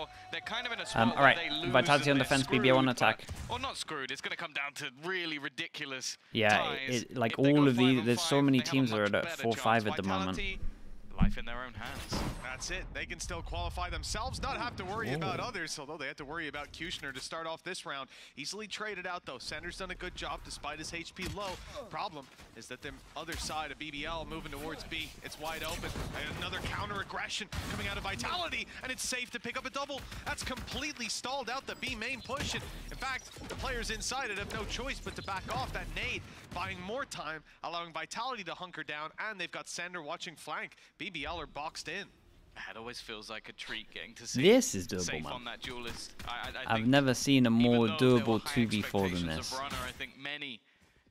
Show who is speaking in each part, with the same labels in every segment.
Speaker 1: now they're kind of in a spot
Speaker 2: Um, alright,
Speaker 1: they lose
Speaker 2: Vitality on defense, BBL on attack.
Speaker 1: Or not screwed. It's going to come down to really ridiculous
Speaker 2: Yeah, it, like all of these, there's so many
Speaker 1: they have a
Speaker 2: teams that are at 4 5 at the moment.
Speaker 1: Life in their own hands.
Speaker 3: That's it. They can still qualify themselves, not have to worry about others, although they have to worry about Kushner to start off this round. Easily traded out, though. Sanders done a good job despite his HP low. Problem is that the other side of BBL moving towards B. It's wide open. And another counter aggression coming out of Vitality, and it's safe to pick up a double. That's completely stalled out the B main push. And in fact, the players inside it have no choice but to back off that nade, buying more time, allowing Vitality to hunker down, and they've got Sander watching flank. BBL are boxed in.
Speaker 1: It always feels like a treat getting to see
Speaker 2: This is doable,
Speaker 1: safe
Speaker 2: man.
Speaker 1: on that duelist. I, I, I
Speaker 2: I've never seen a more
Speaker 1: though there were
Speaker 2: doable 2v4 than this.
Speaker 1: Of Runner, I think many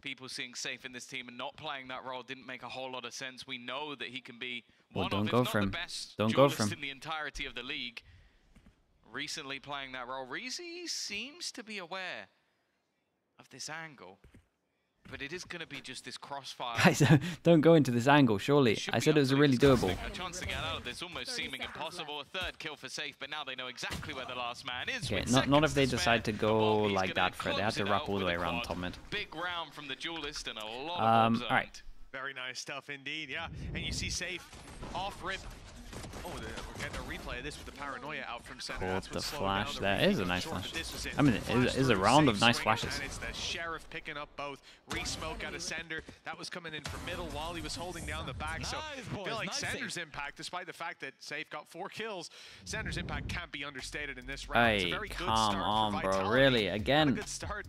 Speaker 1: people seeing Sayf in this team and not playing that role didn't make a whole lot of sense. We know that he can be
Speaker 2: Well,
Speaker 1: one
Speaker 2: don't
Speaker 1: of, if
Speaker 2: go
Speaker 1: not
Speaker 2: for
Speaker 1: the
Speaker 2: him.
Speaker 1: best
Speaker 2: Don't go
Speaker 1: duelist
Speaker 2: for him.
Speaker 1: in the entirety of the league. Recently playing that role, Reezy seems to be aware of this angle. But it is going to be just this crossfire.
Speaker 2: Guys, don't go into this angle, surely. I said it was a
Speaker 1: really
Speaker 2: doable.
Speaker 1: A chance to get out of this almost seeming impossible. A third kill for Sayf, but now they know exactly where the last man is.
Speaker 2: Okay, not, not if they
Speaker 1: to
Speaker 2: decide to go
Speaker 1: Evolve,
Speaker 2: like that for it. They have to wrap all the way around
Speaker 1: quad.
Speaker 2: top mid.
Speaker 1: Big round from the duelist and a lot
Speaker 2: Um,
Speaker 1: of
Speaker 2: alright.
Speaker 3: Very nice stuff indeed, yeah. And you see Sayf off rip. Oh, the, we're getting a replay of this with the paranoia out from center.
Speaker 2: Caught
Speaker 3: That's
Speaker 2: the
Speaker 3: what slowed
Speaker 2: flash
Speaker 3: the
Speaker 2: there.
Speaker 3: replay.
Speaker 2: It is a nice flash.
Speaker 3: but this was it.
Speaker 2: I mean, it is- it is a round of nice flashes.
Speaker 3: And it's the sheriff picking up both. Re-smoke out of ceNder. That was coming in from middle while he was holding down the back. so
Speaker 4: Nice,
Speaker 3: I feel like
Speaker 4: nice
Speaker 3: ceNder's
Speaker 4: save.
Speaker 3: impact, despite the fact that Sayf got four kills, ceNder's impact can't be understated in this round. It's a
Speaker 2: Hey,
Speaker 3: very good start
Speaker 2: on, bro. Really? Again,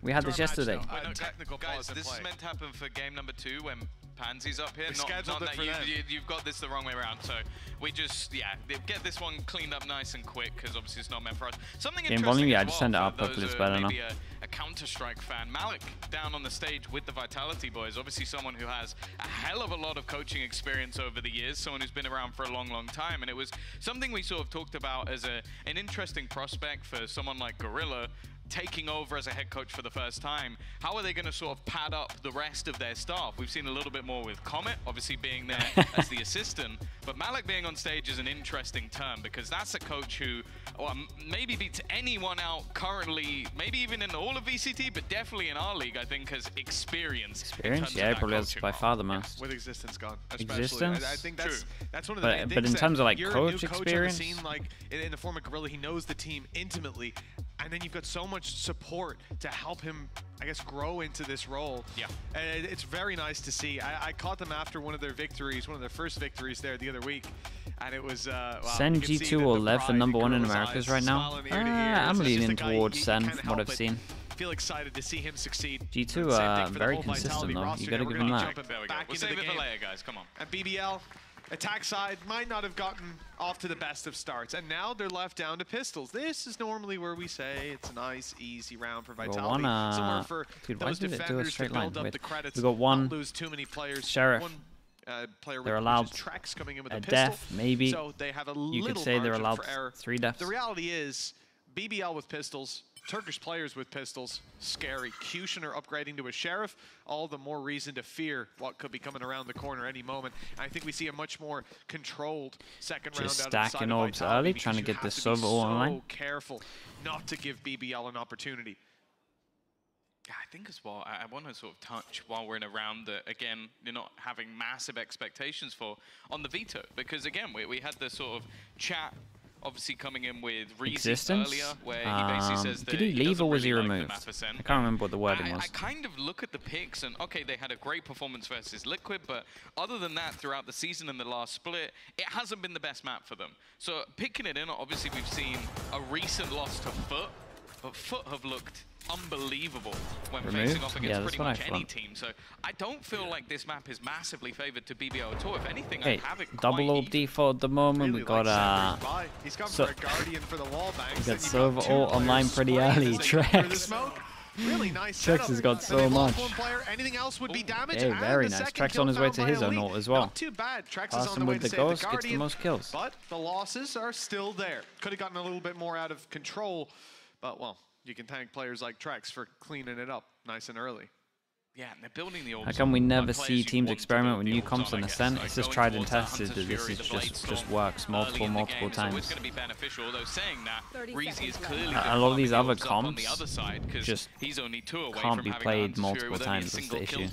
Speaker 2: we had this yesterday.
Speaker 3: though.
Speaker 1: Wait,
Speaker 3: A
Speaker 1: no,
Speaker 3: technical
Speaker 1: guys, this
Speaker 3: play.
Speaker 1: is meant to happen for game number two when Pansy's up here.
Speaker 3: We
Speaker 1: not,
Speaker 3: scheduled
Speaker 1: not that you, you, you've got this the wrong way around. So we just, yeah, get this one cleaned up nice and quick because obviously it's not meant for us. Something
Speaker 2: Game
Speaker 1: interesting
Speaker 2: volume, yeah,
Speaker 1: as
Speaker 2: just send it
Speaker 1: for
Speaker 2: up,
Speaker 1: those
Speaker 2: hopefully it's
Speaker 1: who uh,
Speaker 2: better
Speaker 1: are
Speaker 2: now.
Speaker 1: a, a Counter-Strike fan. Malik down on the stage with the Vitality boys. Obviously someone who has a hell of a lot of coaching experience over the years. Someone who's been around for a long, long time. And it was something we sort of talked about as a an interesting prospect for someone like Gorilla taking over as a head coach for the first time, how are they going to sort of pad up the rest of their staff? We've seen a little bit more with Comet, obviously being there as the assistant, but Malik being on stage is an interesting term because that's a coach who well, maybe beats anyone out currently, maybe even in all of VCT, but definitely in our league, I think has experience.
Speaker 2: Experience? Yeah, he probably has by far the most.
Speaker 3: with existence gone. Especially.
Speaker 2: Existence?
Speaker 3: I, I think that's
Speaker 1: True.
Speaker 3: that's one of the
Speaker 2: But-
Speaker 3: main
Speaker 2: but in terms of, like, coach
Speaker 3: coach
Speaker 2: experience?
Speaker 3: on the scene, like in, in the form of Gorilla, he knows the team intimately, and then you've got so much support to help him, I guess, grow into this role.
Speaker 1: Yeah.
Speaker 3: and it's very nice to see. I, I caught them after one of their victories, one of their first victories there the other week, and it was. Uh, wow,
Speaker 2: Sen
Speaker 3: you can see
Speaker 2: G2 or
Speaker 3: the
Speaker 2: Lev for number one in Americas right now?
Speaker 3: smiling ear to ear.
Speaker 2: Uh, I'm
Speaker 3: it's
Speaker 2: leaning towards
Speaker 3: you- you
Speaker 2: Sen from what I've seen.
Speaker 3: Feel excited to see him succeed.
Speaker 2: G2,
Speaker 3: And same
Speaker 2: uh,
Speaker 3: thing for the
Speaker 2: very consistent, though. You
Speaker 3: roster.
Speaker 2: gotta give
Speaker 3: gonna
Speaker 2: him that.
Speaker 1: There we go.
Speaker 3: back
Speaker 1: We'll save it for later, guys. Come on.
Speaker 3: And BBL, attack side, might not have gotten off to the best of starts. And now they're left down to pistols. This is normally where we say it's a nice, easy round for Vitality.
Speaker 2: one, uh,
Speaker 3: Somewhere for
Speaker 2: dude,
Speaker 3: those
Speaker 2: did it do a
Speaker 3: defenders to build
Speaker 2: line?
Speaker 3: up
Speaker 2: Wait,
Speaker 3: the credits.
Speaker 2: we got one
Speaker 3: not lose too many players.
Speaker 2: Sheriff.
Speaker 3: One uh, player
Speaker 2: They're allowed
Speaker 3: Trexx coming in with
Speaker 2: a
Speaker 3: a pistol.
Speaker 2: death, maybe.
Speaker 3: So they have a
Speaker 2: You could
Speaker 3: little
Speaker 2: say they're allowed three deaths.
Speaker 3: The reality is, BBL with pistols, Turkish players with pistols, scary. Kushner upgrading to a sheriff, all the more reason to fear what could be coming around the corner any moment. And I think we see a much more controlled second round
Speaker 2: Just
Speaker 3: out of the side
Speaker 2: stacking
Speaker 3: of
Speaker 2: orbs early, trying to get
Speaker 3: have
Speaker 2: this
Speaker 3: to be
Speaker 2: server all
Speaker 3: so
Speaker 2: online.
Speaker 3: careful not to give BBL an opportunity.
Speaker 1: Yeah, I think as well, I, I want to sort of touch while we're in a round that, again, you're not having massive expectations for on the veto. Because, again, we, we had the sort of chat obviously coming in with Reezy
Speaker 2: Existence?
Speaker 1: earlier, where he basically
Speaker 2: Um,
Speaker 1: says that
Speaker 2: did he leave
Speaker 1: doesn't
Speaker 2: or was
Speaker 1: really
Speaker 2: he removed?
Speaker 1: ascent.
Speaker 2: I can't remember what the wording
Speaker 1: I,
Speaker 2: was.
Speaker 1: I kind of look at the picks and, okay, they had a great performance versus Liquid, but other than that, throughout the season and the last split, it hasn't been the best map for them. So picking it in, obviously we've seen a recent loss to FUT, but FUT have looked unbelievable when facing off
Speaker 2: Yeah,
Speaker 1: against
Speaker 2: that's
Speaker 1: pretty
Speaker 2: I
Speaker 1: much any team. So I don't feel like this map is massively favored to BBL at all. If anything,
Speaker 2: Okay,
Speaker 1: I have it
Speaker 2: double
Speaker 1: quite
Speaker 2: orb
Speaker 1: even.
Speaker 2: default at the moment.
Speaker 3: Really
Speaker 2: we got uh,
Speaker 3: Sanders' buy. He's gone
Speaker 2: so-
Speaker 3: for a guardian for the wall banks.
Speaker 2: We got
Speaker 3: and you've
Speaker 2: Silver
Speaker 3: two
Speaker 2: all online pretty early.
Speaker 3: as they go through the Trexx. Really nice Trexx
Speaker 2: has got
Speaker 3: So they
Speaker 2: so
Speaker 3: lost
Speaker 2: much.
Speaker 3: One player. Anything else would be damage.
Speaker 2: Hey, very nice.
Speaker 3: Trexx
Speaker 2: on his way to his own
Speaker 3: Elite.
Speaker 2: ult as well.
Speaker 3: Not too bad. Trexx is on
Speaker 2: him
Speaker 3: the way
Speaker 2: with
Speaker 3: to
Speaker 2: the
Speaker 3: save
Speaker 2: ghost,
Speaker 3: the
Speaker 2: gets the most kills.
Speaker 3: But the losses are still there. Could have gotten a little bit more out of control. But, well, you can thank players like Trexx for cleaning it up nice and early.
Speaker 1: Yeah, and they're building the
Speaker 2: How come we never see teams experiment with new comps
Speaker 1: on
Speaker 2: Ascent? It's just tried and tested that this is just just works multiple multiple times. a lot of these other comps just can't be played multiple times. That's the issue.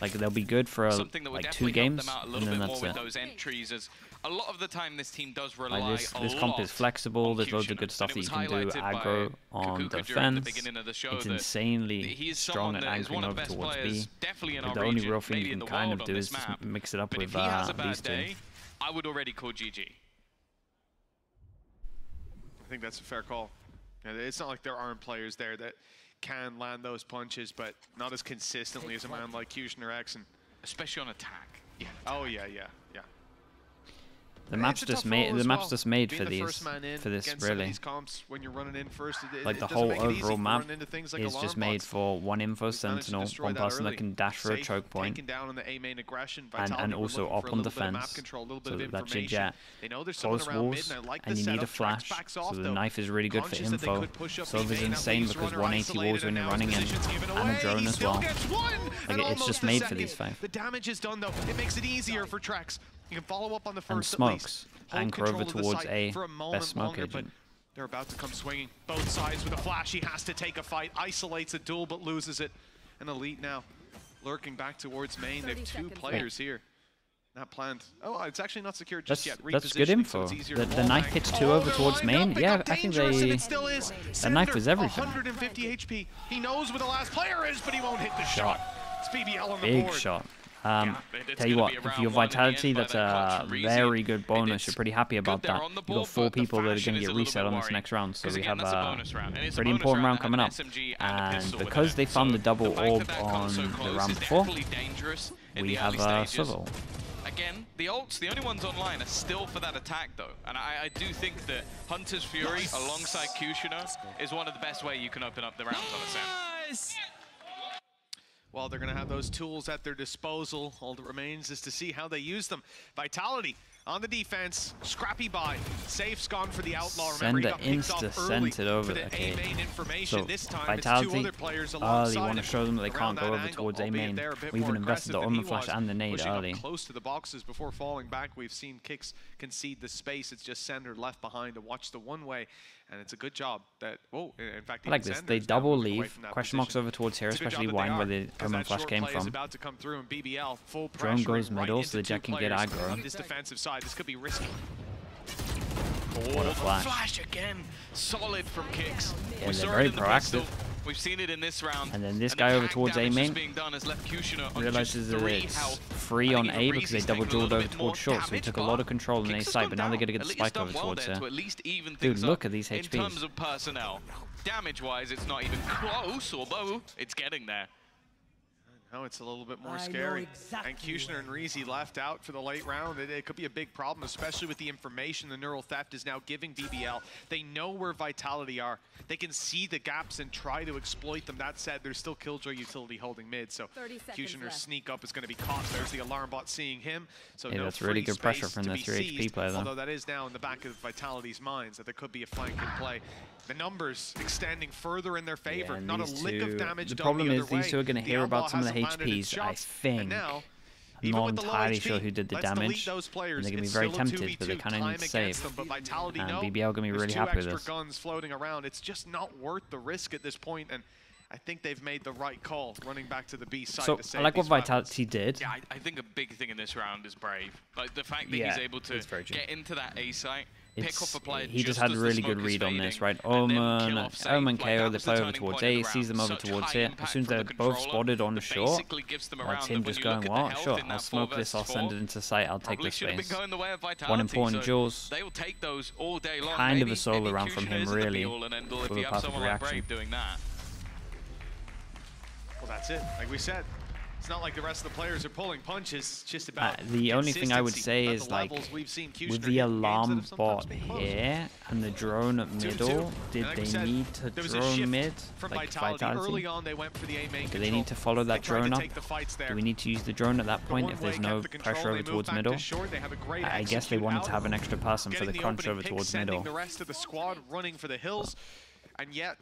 Speaker 2: Like they'll be good for like two games, and then that's it
Speaker 1: a lot of the time this team does rely
Speaker 2: like this, this comp is flexible. There's loads of good stuff that you can do aggro on defense.
Speaker 1: The
Speaker 2: it's insanely strong at
Speaker 1: aggro
Speaker 2: towards B. The only real thing you can kind of do is mix it up
Speaker 1: but
Speaker 2: with uh, these
Speaker 1: day, two. I would already call GG.
Speaker 3: I think that's a fair call. It's not like there aren't players there that can land those punches, but not as consistently as a man like Fusion or X. And
Speaker 1: especially on attack. Yeah.
Speaker 3: Oh, attack. Oh yeah, yeah, yeah.
Speaker 2: The map's just made. The map's
Speaker 3: well.
Speaker 2: just made for
Speaker 3: the
Speaker 2: these.
Speaker 3: In,
Speaker 2: for this, really.
Speaker 3: First, it,
Speaker 2: like the whole overall map
Speaker 3: like
Speaker 2: is just made for one info sentinel, one person
Speaker 3: that,
Speaker 2: that can dash for a choke point, and, and also up on defense.
Speaker 3: Control,
Speaker 2: so that's
Speaker 3: your
Speaker 2: jet. Close walls,
Speaker 3: like
Speaker 2: and you need a flash. So the knife is really good for info. Silver's insane because 180 walls when you're running in, and a drone as well. It's just made for these five.
Speaker 3: The damage is done though. It makes it easier for Trexx. You can follow up on the first and
Speaker 2: smokes. Anchor over towards A.
Speaker 3: For a
Speaker 2: Best smoke
Speaker 3: longer,
Speaker 2: agent.
Speaker 3: But they're about to come swinging. Both sides with a flash. He has to take a fight. Isolates a duel, but loses it. And Elite now lurking back towards main. They have two players yeah. here. Not planned. Oh, it's actually not secured just
Speaker 2: that's,
Speaker 3: yet.
Speaker 2: That's good info.
Speaker 3: So
Speaker 2: the, the knife hits two
Speaker 3: oh,
Speaker 2: over towards main. Yeah, I think they.
Speaker 3: Still is.
Speaker 2: The knife is everything.
Speaker 3: 150 HP. He knows where the last player is, but he won't hit the shot. shot. It's BBL on the
Speaker 2: Big
Speaker 3: board.
Speaker 2: Big shot. Um,
Speaker 1: yeah,
Speaker 2: tell you what, if your vitality, that's
Speaker 1: uh,
Speaker 2: a very good bonus. You're pretty happy about that. You've got four people that are going to get reset on this next round, so we have
Speaker 1: uh, a
Speaker 2: pretty important
Speaker 1: round
Speaker 2: coming up.
Speaker 1: And
Speaker 2: because they found the double orb on the round before, we have a swivel.
Speaker 1: Again, the ults, the only ones online are still for that attack though. And I, I do think that Hunter's Fury yes. alongside Kushina is one of the best way you can open up the rounds on a Sam.
Speaker 3: Well, they're going to have those tools at their disposal. All that remains is to see how they use them. Vitality on the defense. Scrappy by Sayf's gone for the outlaw. Send Senda
Speaker 2: insta sent it over
Speaker 3: the
Speaker 2: okay.
Speaker 3: main information.
Speaker 2: So
Speaker 3: this time
Speaker 2: Vitality,
Speaker 3: it's two other players
Speaker 2: early want to show them they can't go over
Speaker 3: angle,
Speaker 2: towards A main. We even invested the
Speaker 3: Ultima
Speaker 2: Flash and the nade early.
Speaker 3: close to the boxes before falling back. We've seen kicks concede the space. It's just ceNder left behind to watch the one way and it's a good job that. Oh, In fact,
Speaker 2: I like this. They double leave question marks over towards here, especially Wine, where the
Speaker 3: Pokemon
Speaker 2: Flash came from.
Speaker 3: About to come through, and BBL full
Speaker 2: Drone goes middle,
Speaker 3: right
Speaker 2: so the Jack can get aggro.
Speaker 3: On this defensive side, this could be risky.
Speaker 2: What a
Speaker 1: oh,
Speaker 2: flash.
Speaker 1: flash again. Solid from kicks.
Speaker 2: Yeah, they're very proactive.
Speaker 1: We've seen it in this round.
Speaker 2: And then this
Speaker 1: and
Speaker 2: guy the
Speaker 1: over
Speaker 2: towards A main realizes that it's free on A because they double
Speaker 1: jawed
Speaker 2: over towards short, so he took a lot of control in A
Speaker 1: side,
Speaker 2: but now they're going to get the spike over
Speaker 1: well
Speaker 2: towards
Speaker 1: there. To
Speaker 2: Dude, look at these HPs.
Speaker 1: In terms of personnel, damage-wise, it's not even close, although it's getting there.
Speaker 3: Oh, it's a little bit more
Speaker 5: I
Speaker 3: scary.
Speaker 5: Exactly
Speaker 3: and Kushner and Reezy left out for the late round. It, it, could be a big problem, especially with the information the Neural Theft is now giving BBL. They know where Vitality are. They can see the gaps and try to exploit them. That said, there's still Killjoy Utility holding mid, so Kushner's sneak up is going to be caught. There's the alarm bot seeing him. So
Speaker 2: yeah,
Speaker 3: no
Speaker 2: that's really good pressure from the 3
Speaker 3: seized,
Speaker 2: HP play, though.
Speaker 3: Although that is now in the back of Vitality's minds that there could be a flanking play. The numbers extending further in their favor.
Speaker 2: Yeah,
Speaker 3: Not a lick
Speaker 2: two.
Speaker 3: of damage
Speaker 2: the
Speaker 3: done
Speaker 2: problem
Speaker 3: the
Speaker 2: is these two are going
Speaker 3: to
Speaker 2: hear about some of the HPs, I think. I'm not entirely
Speaker 3: HP,
Speaker 2: sure who did the damage.
Speaker 3: Those players.
Speaker 2: And they're going to be very tempted, but they kind of need to save.
Speaker 3: Them, but
Speaker 2: and
Speaker 3: um, no,
Speaker 2: BBL going to be really happy with this.
Speaker 3: guns floating around. It's just not worth the risk at this point, and I think they've made the right call running back to the B side.
Speaker 2: So I like what
Speaker 3: Vitality weapons.
Speaker 2: did.
Speaker 1: Yeah, I, I, think a big thing in this round is Brave. Like the fact that
Speaker 2: yeah,
Speaker 1: he's able to get into that A site
Speaker 2: he just, had a really good read on this, right? Omen, Omen KO,
Speaker 1: like
Speaker 2: they play over towards A, sees them over towards
Speaker 1: here.
Speaker 2: As soon as they're both spotted on short,
Speaker 1: like
Speaker 2: him just going,
Speaker 1: well,
Speaker 2: sure, I'll smoke this, I'll send it into sight, I'll take
Speaker 1: this
Speaker 2: space. One important
Speaker 1: so jewels,
Speaker 2: kind of a solo round from him, really, with a perfect reaction.
Speaker 3: Well, that's it, like we said. It's not like the rest of the players are pulling punches. Just uh, about
Speaker 2: uh, the only thing I would say is like with the alarm bot here and the drone at
Speaker 3: middle, two
Speaker 2: two. did
Speaker 3: like
Speaker 2: they
Speaker 3: said,
Speaker 2: need to drone mid? Like
Speaker 3: vitality. Early on, they went for the
Speaker 2: do they need to follow that drone up? Do we need to use the drone at that point
Speaker 3: the
Speaker 2: if there's no
Speaker 3: the control,
Speaker 2: pressure over towards middle?
Speaker 3: To
Speaker 2: I guess they wanted
Speaker 3: out.
Speaker 2: to have an extra person for the crunch over towards middle.
Speaker 3: The rest of the squad running for the hills, and yet,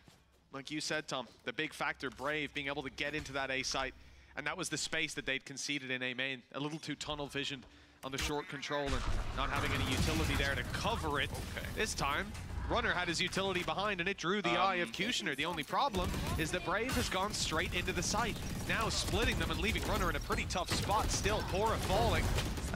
Speaker 3: like you said, Tom, the big factor, Brave, being able to get into that A site and that was the space that they'd conceded in A main. A little too tunnel visioned on the short controller, not having any utility there to cover it.
Speaker 1: Okay.
Speaker 3: This time, Runner had his utility behind and it drew the um, eye of Kushner. The only problem is that Brave has gone straight into the site. Now splitting them and leaving Runner in a pretty tough spot. Still, Pora falling.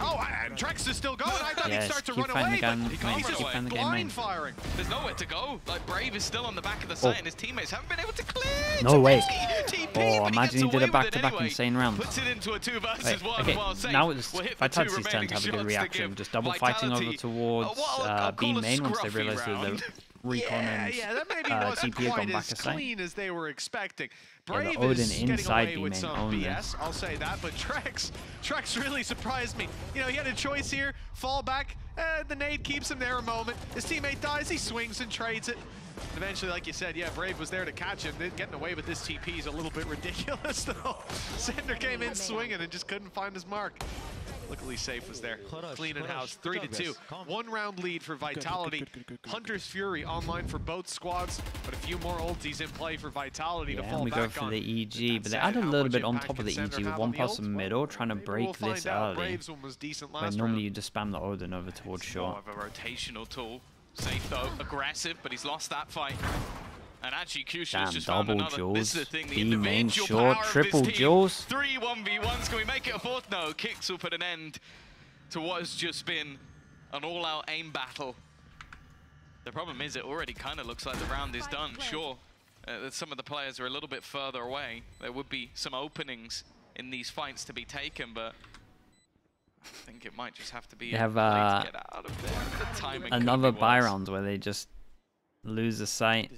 Speaker 3: Oh, and Trexx is still going. I thought
Speaker 2: Yes,
Speaker 3: he'd start to run away,
Speaker 2: the
Speaker 3: but
Speaker 2: gun,
Speaker 3: he
Speaker 2: mate,
Speaker 3: comes
Speaker 1: keep
Speaker 3: away.
Speaker 1: fighting
Speaker 2: the game,
Speaker 3: blind firing.
Speaker 1: There's nowhere to go. Like Brave is still on the back of the site,
Speaker 2: Oh.
Speaker 1: and his teammates haven't been able to clear.
Speaker 2: No way.
Speaker 1: TP,
Speaker 2: Oh,
Speaker 1: but he
Speaker 2: imagine he did a back-to-back
Speaker 1: it anyway.
Speaker 2: insane round.
Speaker 1: Puts it into a two versus
Speaker 2: Wait,
Speaker 1: one.
Speaker 2: okay,
Speaker 1: while
Speaker 2: now it's
Speaker 1: We'll hit
Speaker 2: Vitality's turn to have a good reaction. Just double fighting over towards
Speaker 1: uh, what I'll-
Speaker 2: uh,
Speaker 1: I'll
Speaker 2: B
Speaker 1: call a
Speaker 2: main once they
Speaker 1: scruffy
Speaker 2: realized that
Speaker 1: round.
Speaker 2: the recon
Speaker 3: yeah,
Speaker 2: and
Speaker 3: yeah, that maybe
Speaker 2: uh,
Speaker 3: wasn't
Speaker 2: TP
Speaker 3: quite
Speaker 2: gone back
Speaker 3: as clean as they were expecting.
Speaker 2: Yeah, the
Speaker 3: Brave
Speaker 2: Odin
Speaker 3: is getting
Speaker 2: inside
Speaker 3: away with
Speaker 2: B-main
Speaker 3: some
Speaker 2: only.
Speaker 3: BS, I'll say that, but Trexx, Trexx really surprised me. You know, he had a choice here, fall back, eh, the nade keeps him there a moment. His teammate dies, he swings and trades it. Eventually, like you said, yeah, Brave was there to catch him. Getting away with this TP is a little bit ridiculous, though. ceNder came in swinging and just couldn't find his mark. Luckily, Sayf was there. Clean in house, three to two. One round lead for Vitality. Hunter's Fury online for both squads, but a few more ultis in play for Vitality to
Speaker 2: Yeah,
Speaker 3: fall
Speaker 2: and we go for
Speaker 3: on.
Speaker 2: the EG, but they add a little bit on top of the EG with one
Speaker 3: on
Speaker 2: person middle, trying to break
Speaker 3: we'll
Speaker 2: this
Speaker 3: out.
Speaker 2: early.
Speaker 3: Braves one was decent
Speaker 2: But normally you just spam the Odin over towards
Speaker 1: More
Speaker 2: short.
Speaker 1: of a rotational tool. Sayf though, aggressive, but he's lost that fight. And actually, Kushner's
Speaker 2: Damn,
Speaker 1: just found
Speaker 2: double
Speaker 1: another. This is the
Speaker 2: Jaws.
Speaker 1: thing, the
Speaker 2: B main
Speaker 1: individual
Speaker 2: short,
Speaker 1: power
Speaker 2: triple
Speaker 1: of this team.
Speaker 2: Jaws.
Speaker 1: Three 1v1s. Can we make it a fourth? No. Kicks will put an end to what has just been an all-out aim battle. The problem is it already kind of looks like the round is done, sure. Uh, that some of the players are a little bit further away. There would be some openings in these fights to be taken, but I think it might just have to be
Speaker 2: They
Speaker 1: a
Speaker 2: have,
Speaker 1: play to
Speaker 2: uh,
Speaker 1: get out of there. The
Speaker 2: Another
Speaker 1: be
Speaker 2: buy
Speaker 1: worse.
Speaker 2: rounds where they just lose the sight.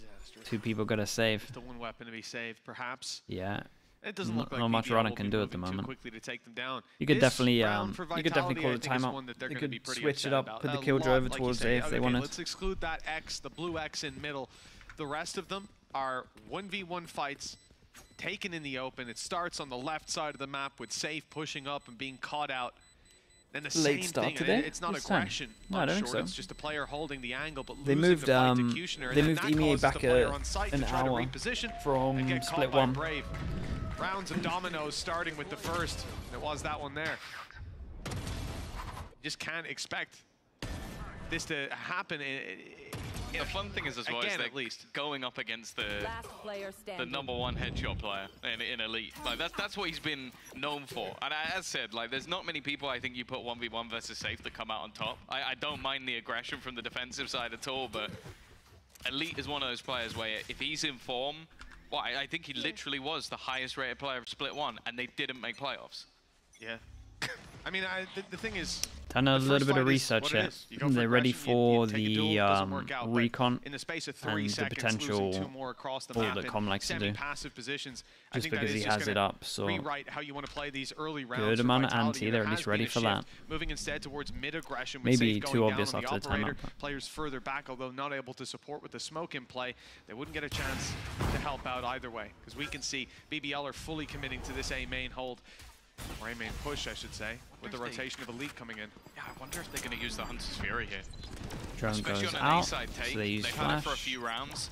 Speaker 2: Two people got to save.
Speaker 3: The one weapon to be saved, perhaps.
Speaker 2: Yeah.
Speaker 3: It doesn't
Speaker 2: Not-
Speaker 3: look like
Speaker 2: not much
Speaker 3: will
Speaker 2: can do at the moment.
Speaker 3: quickly to take them down.
Speaker 2: You could
Speaker 3: This
Speaker 2: definitely, um,
Speaker 3: for
Speaker 2: you could definitely call the timeout.
Speaker 3: they're
Speaker 2: You
Speaker 3: gonna be
Speaker 2: could switch it up,
Speaker 3: about.
Speaker 2: put the
Speaker 3: A
Speaker 2: killjoy over
Speaker 3: like
Speaker 2: towards
Speaker 3: say,
Speaker 2: A if they wanted.
Speaker 3: Let's exclude that X, the blue X in middle. The rest of them are 1v1 fights taken in the open. It starts on the left side of the map with Sayf pushing up and being caught out. Then the
Speaker 2: Late
Speaker 3: same
Speaker 2: start today?
Speaker 3: It's not
Speaker 2: time?
Speaker 3: aggression
Speaker 2: No, I don't think so.
Speaker 3: It's just a player holding the angle, but
Speaker 2: They moved,
Speaker 3: the
Speaker 2: um, they moved EMEA back a- an hour from
Speaker 3: and get caught
Speaker 2: split one.
Speaker 3: Brave. Rounds of dominoes starting with the first. It was that one there. You just can't expect this to happen. In,
Speaker 1: The fun thing is as well is
Speaker 3: Again,
Speaker 1: they're
Speaker 3: at least.
Speaker 1: going up against the
Speaker 5: Last
Speaker 1: the number one headshot player in, in elite. Like that's that's what he's been known for. And I, as said, like there's not many people I think you put one v one versus Sayf that come out on top. I, I don't mind the aggression from the defensive side at all, but elite is one of those players where if he's in form, well, I, I think he literally was the highest rated player of split one, and they didn't make playoffs.
Speaker 3: yeah. I mean, I, the, the thing is,
Speaker 2: Done a little bit of research here.
Speaker 3: is. You go for
Speaker 2: They're ready
Speaker 3: aggression,
Speaker 2: for the um,
Speaker 3: out,
Speaker 2: recon.
Speaker 3: in the space of three
Speaker 2: and the potential
Speaker 3: losing two more across the
Speaker 2: ball that Com likes to do.
Speaker 3: positions. I
Speaker 2: Just because he
Speaker 3: just
Speaker 2: has it up, so
Speaker 3: rewrite how you want to play these early rounds.
Speaker 2: Good amount of anti, they're at least ready for that.
Speaker 3: Moving instead towards mid-aggression with
Speaker 2: Maybe too obvious
Speaker 3: on the
Speaker 2: after the timeout,
Speaker 3: Players further back, although not able to support with the smoke in play, they wouldn't get a chance to help out either way. Because we can see BBL are fully committing to this A main hold. Or A main push, I should say, with the
Speaker 1: Wonder if they-
Speaker 3: rotation of Elite coming in.
Speaker 1: Yeah, I wonder if they're going to use the Hunter's Fury here.
Speaker 2: Drone
Speaker 1: Especially
Speaker 2: goes
Speaker 1: on an
Speaker 2: out,
Speaker 1: A-side take.
Speaker 2: so they use
Speaker 1: They've had it for a few rounds.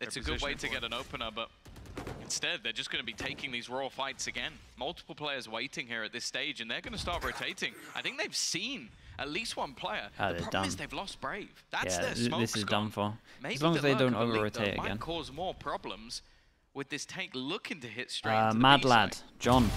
Speaker 1: It's a good way to get an opener, but instead they're just going to be taking these raw fights again. Multiple players waiting here at this stage, and they're going to start rotating. I think they've seen at least one player.
Speaker 2: Ah,
Speaker 1: the
Speaker 2: they're
Speaker 1: problem is they've lost Brave. That's
Speaker 2: Yeah,
Speaker 1: their
Speaker 2: th-
Speaker 1: smoke.
Speaker 2: this is done for.
Speaker 1: Maybe
Speaker 2: As long as they don't
Speaker 1: of Elite, though,
Speaker 2: over-rotate
Speaker 1: might
Speaker 2: again.
Speaker 1: cause more problems with this tank looking to hit straight
Speaker 2: Uh,
Speaker 1: into
Speaker 2: Mad
Speaker 1: B
Speaker 2: Lad. John.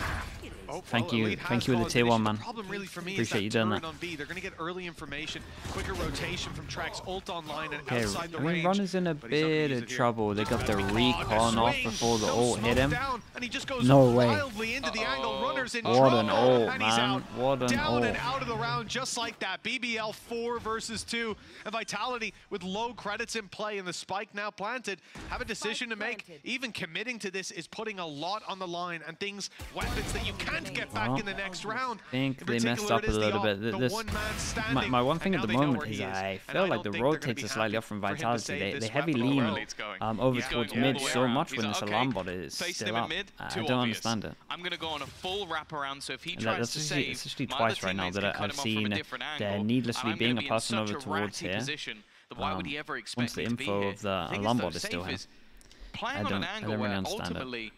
Speaker 3: Oh,
Speaker 2: Thank
Speaker 3: well,
Speaker 2: you- thank you with the
Speaker 3: caused
Speaker 2: tier
Speaker 3: an
Speaker 2: one, man.
Speaker 3: The problem really for me
Speaker 2: Appreciate
Speaker 3: is
Speaker 2: you doing that.
Speaker 3: on B. They're going to get early information, quicker rotation from Trexx, ult online and
Speaker 2: Okay,
Speaker 3: outside the
Speaker 2: I mean,
Speaker 3: range.
Speaker 2: Runner's in a
Speaker 3: but he's not gonna
Speaker 2: bit of trouble. They got the
Speaker 3: Oh,
Speaker 2: recon off before the
Speaker 3: No
Speaker 2: ult hit
Speaker 3: smoke
Speaker 2: him.
Speaker 3: Down, and he just goes
Speaker 2: No way.
Speaker 3: wildly into the angle.
Speaker 1: Uh-oh.
Speaker 3: Runner's in
Speaker 2: What
Speaker 3: trouble,
Speaker 2: an ult,
Speaker 3: and he's
Speaker 2: man.
Speaker 3: out.
Speaker 2: What an
Speaker 3: Down and out of the round just like that. BBL 4 versus 2. And Vitality with low credits in play and the spike now planted have a decision to make.
Speaker 5: planted.
Speaker 3: Even committing to this is putting a lot on the line and things, weapons that you can't get back
Speaker 2: Well,
Speaker 3: in the next round.
Speaker 2: I think
Speaker 3: In
Speaker 2: they messed up a
Speaker 3: is the
Speaker 2: little bit.
Speaker 3: The
Speaker 2: This,
Speaker 3: one
Speaker 2: my, my one thing at the moment is,
Speaker 3: he
Speaker 2: I feel like the road
Speaker 3: they're
Speaker 2: takes a slightly off from
Speaker 3: for him to
Speaker 2: Vitality. They, they heavy lean
Speaker 3: alone.
Speaker 1: Elite's going.
Speaker 2: um, over
Speaker 1: He's
Speaker 2: towards mid so much
Speaker 1: He's
Speaker 2: when
Speaker 1: like,
Speaker 2: this
Speaker 1: okay,
Speaker 2: alarm bot is still up.
Speaker 1: mid,
Speaker 2: I don't
Speaker 1: obvious.
Speaker 2: understand it.
Speaker 1: I'm going to go on a full wraparound, so if he tries
Speaker 2: that's
Speaker 1: to save,
Speaker 2: it's actually twice right now that I've
Speaker 1: him off from a
Speaker 2: seen
Speaker 1: angle,
Speaker 2: needlessly being a person over towards here.
Speaker 1: Why would he
Speaker 2: Um,
Speaker 1: ever expect
Speaker 2: once the
Speaker 1: me to be
Speaker 2: info of the
Speaker 1: is,
Speaker 2: alarm bot is still here.
Speaker 1: Is Playing on an angle
Speaker 2: don't
Speaker 1: where
Speaker 2: really understand it.
Speaker 1: ultimately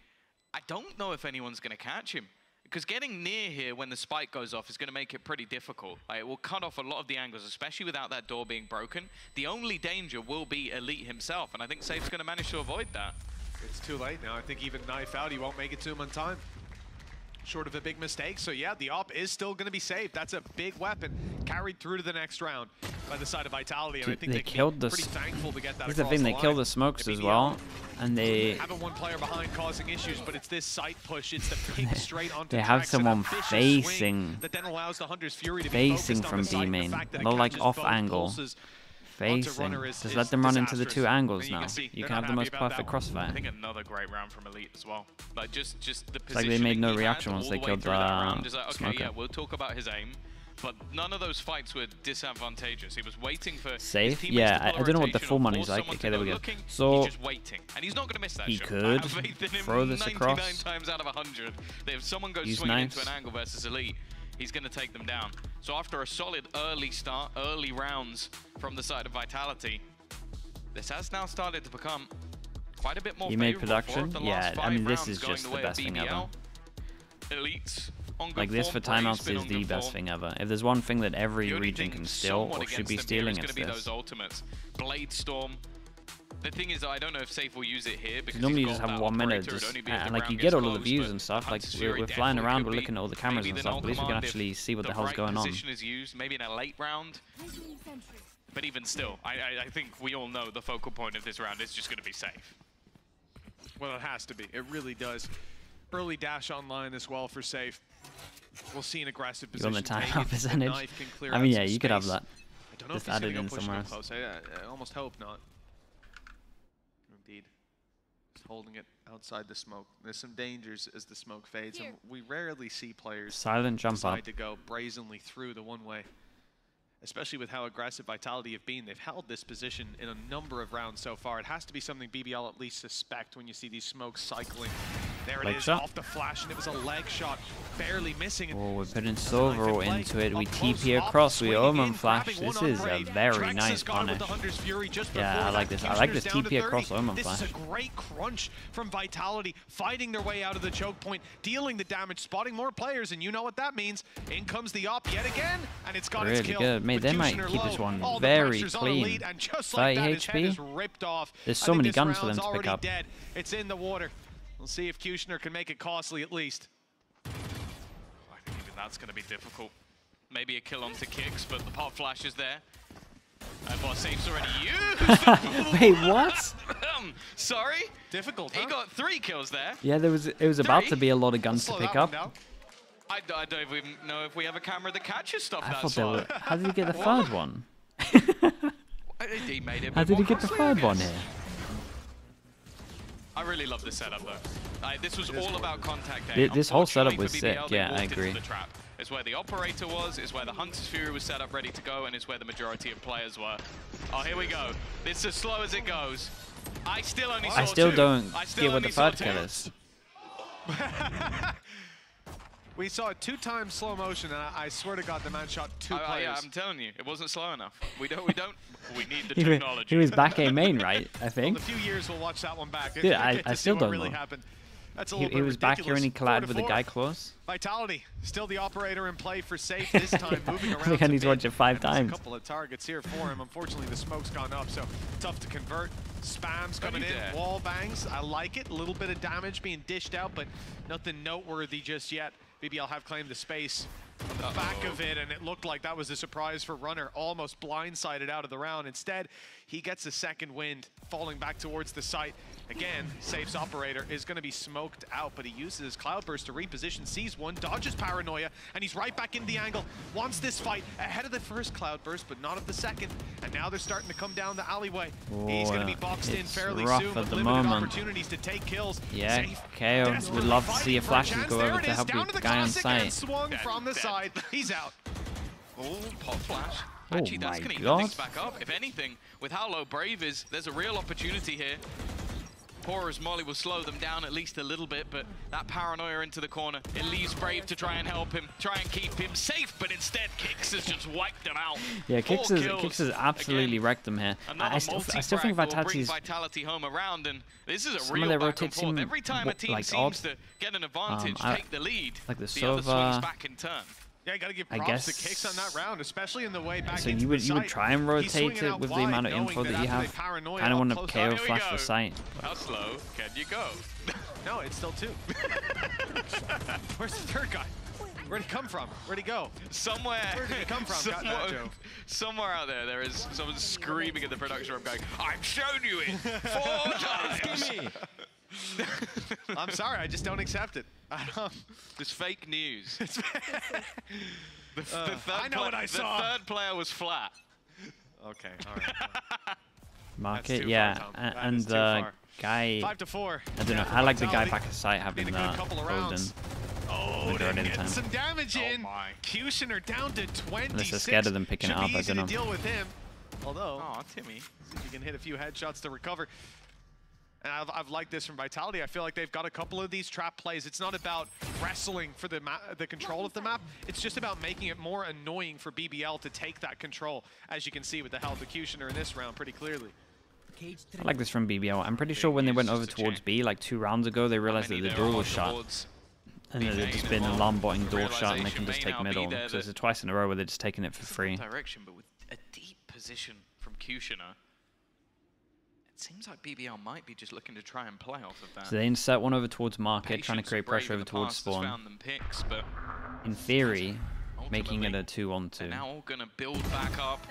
Speaker 1: I don't know if anyone's going to catch him. Because getting near here when the spike goes off is going to make it pretty difficult. Like, it will cut off a lot of the angles, especially without that door being broken. The only danger will be Elite himself, and I think Sayf's going to manage to avoid that.
Speaker 3: It's too late now. I think even knife out, he won't make it to him on time. Short of a big mistake. So yeah, the op is still going to be saved. That's a big weapon carried through to the next round by the side of Vitality. And I think
Speaker 2: they
Speaker 3: they,
Speaker 2: killed the
Speaker 3: pretty thankful to get that
Speaker 2: Here's the thing, they
Speaker 3: line.
Speaker 2: kill the smokes as well, and they
Speaker 3: Having one player behind causing issues, but it's this sight push. It's the pick straight onto
Speaker 2: They have
Speaker 3: tracks and a
Speaker 2: someone facing-
Speaker 3: that then allows the Hunter's Fury to
Speaker 2: facing from
Speaker 3: the
Speaker 2: B
Speaker 3: the
Speaker 2: main.
Speaker 3: that
Speaker 2: like, off angle.
Speaker 3: pulses
Speaker 2: facing.
Speaker 3: is-
Speaker 2: Just let them run into the two angles
Speaker 3: you
Speaker 2: now.
Speaker 3: can see
Speaker 2: You can have the most perfect
Speaker 3: that
Speaker 1: I
Speaker 2: crossfire.
Speaker 1: think another great round from Elite as well. Like just just the
Speaker 2: like they made no reaction once
Speaker 1: the
Speaker 2: they killed the
Speaker 1: round like, okay,
Speaker 2: smoker.
Speaker 1: yeah, we'll talk about his aim. But none of those fights were disadvantageous. He was waiting for Sayf?
Speaker 2: Yeah, I- I don't know what the full money's like. Okay, there we go.
Speaker 1: looking.
Speaker 2: So-
Speaker 1: he's just waiting, and he's not going to miss that
Speaker 2: He
Speaker 1: shot.
Speaker 2: Could
Speaker 1: have faith in him
Speaker 2: throw this across.
Speaker 1: times out of 100. If someone goes
Speaker 2: Use
Speaker 1: swinging
Speaker 2: knives.
Speaker 1: into an angle versus Elite, he's going to take them down. So after a solid early start, early rounds from the side of Vitality, this has now started to become quite a bit more
Speaker 2: You made production? Yeah, I mean, this is just
Speaker 1: the
Speaker 2: the best thing ever.
Speaker 1: Elites
Speaker 2: Like this for timeouts is the best
Speaker 1: form.
Speaker 2: thing ever. If there's one thing that every region can steal or should be stealing,
Speaker 1: is
Speaker 2: it's
Speaker 1: be
Speaker 2: this.
Speaker 1: Blade Storm. The thing is, I don't know if Sayf will use it here because
Speaker 2: Normally you just
Speaker 1: got
Speaker 2: have one minute, just,
Speaker 1: only be if the
Speaker 2: and like you get all of the views and stuff. Like we're, we're flying around, we're looking at all the cameras and stuff.
Speaker 1: null
Speaker 2: At least we can actually see what the
Speaker 1: the
Speaker 2: hell's
Speaker 1: right
Speaker 2: going on.
Speaker 1: position is used, maybe in a late round. But even still, I, I, I think we all know the focal point of this round is just going to be Sayf.
Speaker 3: Well, it has to be. It really does. Early dash online as well for Sayf. We'll see an aggressive position.
Speaker 2: You want
Speaker 3: position.
Speaker 2: the
Speaker 3: taken.
Speaker 2: timeout percentage?
Speaker 3: knife can clear
Speaker 2: I mean, yeah, you could have that.
Speaker 3: I don't know
Speaker 2: Just
Speaker 3: if he's
Speaker 2: add
Speaker 3: gonna
Speaker 2: it
Speaker 3: go
Speaker 2: in somewhere else.
Speaker 3: close. I, I almost hope not. Indeed. Just holding it outside the smoke. There's some dangers as the smoke fades, and we rarely see players
Speaker 2: Silent jump up.
Speaker 3: decide to go brazenly through the one way. Especially with how aggressive Vitality have been. They've held this position in a number of rounds so far. It has to be something BBL at least suspect when you see these smokes cycling. There it
Speaker 2: Leg
Speaker 3: is,
Speaker 2: shot.
Speaker 3: off the flash, and it was a leg shot, barely missing.
Speaker 2: Oh, we're putting
Speaker 3: Knife
Speaker 2: Silver into it. We TP across. We
Speaker 3: swinging
Speaker 2: Omen flash. This is a very
Speaker 3: Trexx
Speaker 2: nice
Speaker 3: has
Speaker 2: punish.
Speaker 3: Fury just
Speaker 2: Yeah, I like this. I like this TP across
Speaker 3: 30.
Speaker 2: Omen
Speaker 3: This is a great crunch from Vitality, fighting their way out of the choke point, dealing the damage, spotting more players, and you know what that means. In comes the op yet again, and it's got its
Speaker 2: Really
Speaker 3: kill.
Speaker 2: good. Mate, they might
Speaker 3: Kushner
Speaker 2: keep this one
Speaker 3: all
Speaker 2: very
Speaker 3: pressure's on
Speaker 2: clean.
Speaker 3: Elite, and just
Speaker 2: 30
Speaker 3: like that,
Speaker 2: HP.
Speaker 3: is ripped off.
Speaker 2: There's so many guns for them to pick up.
Speaker 3: Dead. It's in the water. We'll see if Kushner can make it costly at least.
Speaker 1: I think even that's going to be difficult. Maybe a kill onto kicks, but the pop flash is there. And what Sayf's already used.
Speaker 2: Wait, what?
Speaker 1: Um, Sorry?
Speaker 3: Difficult,
Speaker 1: He got three kills there.
Speaker 2: Yeah, there was. It was about
Speaker 1: Three?
Speaker 2: to be a lot of guns to pick up.
Speaker 3: down.
Speaker 1: I, d- I don't even know if we have a camera that catches stuff
Speaker 2: I
Speaker 1: that
Speaker 2: thought they were. How did he get the third one?
Speaker 1: He made it
Speaker 2: How did he get the third one here?
Speaker 1: I really love this setup though. Uh, this was
Speaker 3: It is
Speaker 1: all about
Speaker 3: gorgeous.
Speaker 1: contact
Speaker 2: Thi- this whole setup was
Speaker 1: for
Speaker 2: sick, yeah, I agree.
Speaker 1: The trap. It's where the operator was, it's where the Hunter's Fury was set up ready to go, and it's where the majority of players were. Oh, here we go. It's as slow as it goes. I still only saw
Speaker 2: I still
Speaker 1: two.
Speaker 2: don't
Speaker 1: I still
Speaker 2: get what the
Speaker 1: saw
Speaker 2: third
Speaker 1: two.
Speaker 2: kill is.
Speaker 3: We saw it two times slow motion, and I, I swear to God, the man shot two
Speaker 1: I- I-
Speaker 3: players.
Speaker 1: yeah, I'm telling you, it wasn't slow enough. We don't. We don't. We need the
Speaker 2: He was,
Speaker 1: technology.
Speaker 2: he was back A main, right? I think.
Speaker 3: In
Speaker 2: think.
Speaker 3: a few years, we'll watch that one back.
Speaker 2: Dude, I- I still don't
Speaker 3: really
Speaker 2: know.
Speaker 3: happened. That's a
Speaker 2: He,
Speaker 3: little
Speaker 2: he
Speaker 3: bit
Speaker 2: was back here and he
Speaker 3: ridiculous.
Speaker 2: Collided with the
Speaker 3: four.
Speaker 2: guy close.
Speaker 3: Vitality, still the operator in play for Sayf this time, moving
Speaker 2: I
Speaker 3: around.
Speaker 2: think I
Speaker 3: to
Speaker 2: need to watch it five times.
Speaker 3: A couple of targets here for him. Unfortunately, the smoke's gone up, so tough to convert. Spams coming in,
Speaker 1: dare.
Speaker 3: wall bangs. I like it. A little bit of damage being dished out, but nothing noteworthy just yet. BBL have claimed the space on the back
Speaker 1: Uh-oh.
Speaker 3: of it, and it looked like that was a surprise for Runner, almost blindsided out of the round. Instead, he gets a second wind, falling back towards the site. Again, Sayf's operator is going to be smoked out, but he uses his Cloudburst to reposition, sees one, dodges Paranoia, and he's right back in the angle. Wants this fight ahead of the first Cloudburst, but not of the second. And now they're starting to come down the alleyway. he's going to be
Speaker 2: Oh,
Speaker 3: boxed in fairly soon
Speaker 2: at
Speaker 3: with limited
Speaker 2: moment.
Speaker 3: opportunities to take kills.
Speaker 2: Yeah,
Speaker 3: Sayf,
Speaker 2: KO. We'd love to see
Speaker 3: fighting
Speaker 2: your
Speaker 3: a
Speaker 2: flashes go over to help
Speaker 3: down
Speaker 2: your
Speaker 3: to the
Speaker 2: guy on
Speaker 3: classic, and
Speaker 2: site.
Speaker 3: swung
Speaker 1: Dead,
Speaker 3: from the
Speaker 1: dead.
Speaker 3: side. He's out.
Speaker 1: Oh, pop flash.
Speaker 2: Oh
Speaker 1: Actually, that's going to
Speaker 2: God.
Speaker 1: even things back up. If anything, with how low Brave is, there's a real opportunity here. Pora's Molly will slow them down at least a little bit, but that paranoia into the corner, it leaves Brave to try and help him, try and keep him safe, but instead Kicks has just wiped him out.
Speaker 2: Yeah,
Speaker 1: Four
Speaker 2: Kicks has,
Speaker 1: kills.
Speaker 2: Kicks has absolutely
Speaker 1: Again,
Speaker 2: wrecked them here. I, I, still, I still think Vitality's
Speaker 1: Vitality home around, and this is a
Speaker 2: Some of their seem
Speaker 1: Every time a team
Speaker 2: like
Speaker 1: seems
Speaker 2: odd.
Speaker 1: to get an advantage, um,
Speaker 2: I-
Speaker 1: take the lead,
Speaker 2: like the
Speaker 1: the other swings back in turn.
Speaker 3: Yeah, you gotta give
Speaker 2: I
Speaker 3: props to
Speaker 2: guess-
Speaker 3: kicks on that round, especially in the way back
Speaker 2: So you would you would try and rotate it with the amount of info that you have.
Speaker 3: paranoia
Speaker 2: I don't
Speaker 3: up
Speaker 2: want to KO
Speaker 1: oh,
Speaker 2: flash
Speaker 1: go.
Speaker 2: the site.
Speaker 1: How slow can you go?
Speaker 3: No, it's still two. Where's the third guy? Where'd he come from? Where'd he go?
Speaker 1: Somewhere,
Speaker 3: Where did it come from? Got that,
Speaker 1: somewhere, somewhere out there, there is someone screaming at the production room going, I've shown you it four times.
Speaker 3: I'm sorry, I just don't accept it. I don't.
Speaker 1: It's fake news. the, the uh, third
Speaker 3: I know what I
Speaker 1: the
Speaker 3: saw.
Speaker 1: third player was flat.
Speaker 3: Okay, all right.
Speaker 2: Market,
Speaker 3: too
Speaker 2: yeah.
Speaker 3: far, Tom.
Speaker 2: and the
Speaker 3: far.
Speaker 2: guy,
Speaker 3: Five to four.
Speaker 2: I don't know, I like the guy back at site having
Speaker 3: Been a good
Speaker 2: that
Speaker 3: couple of
Speaker 2: Odin.
Speaker 3: Oh, they're
Speaker 2: the
Speaker 3: getting
Speaker 2: time.
Speaker 3: some damage oh in.
Speaker 1: my.
Speaker 3: Kushner down to 26.
Speaker 2: Unless they're scared of them picking
Speaker 3: Should
Speaker 2: it
Speaker 3: be
Speaker 2: up, I
Speaker 3: easy
Speaker 2: don't
Speaker 3: to
Speaker 2: know.
Speaker 3: deal with him. Although,
Speaker 1: Aw, Timmy.
Speaker 3: see if you can hit a few headshots to recover. And I've, I've liked this from Vitality. I feel like they've got a couple of these trap plays. It's not about wrestling for the the control of the map. It's just about making it more annoying for BBL to take that control, as you can see with the of Kushner in this round pretty clearly.
Speaker 2: I like this from BBL. I'm pretty sure when they went over towards B, like two rounds ago, they realized that the door was shut. And then they've just been alarm botting door shut and they can just take middle. So it's twice in a row where they're just taking it for free.
Speaker 1: direction, but with a deep position from Kushner. It seems like BBL might be just looking to try and play off of that.
Speaker 2: So they insert one over towards market, trying to create pressure over towards spawn.
Speaker 1: Picks, but
Speaker 2: In theory, making it a two on
Speaker 1: They're
Speaker 2: two.
Speaker 1: now all going to build back up,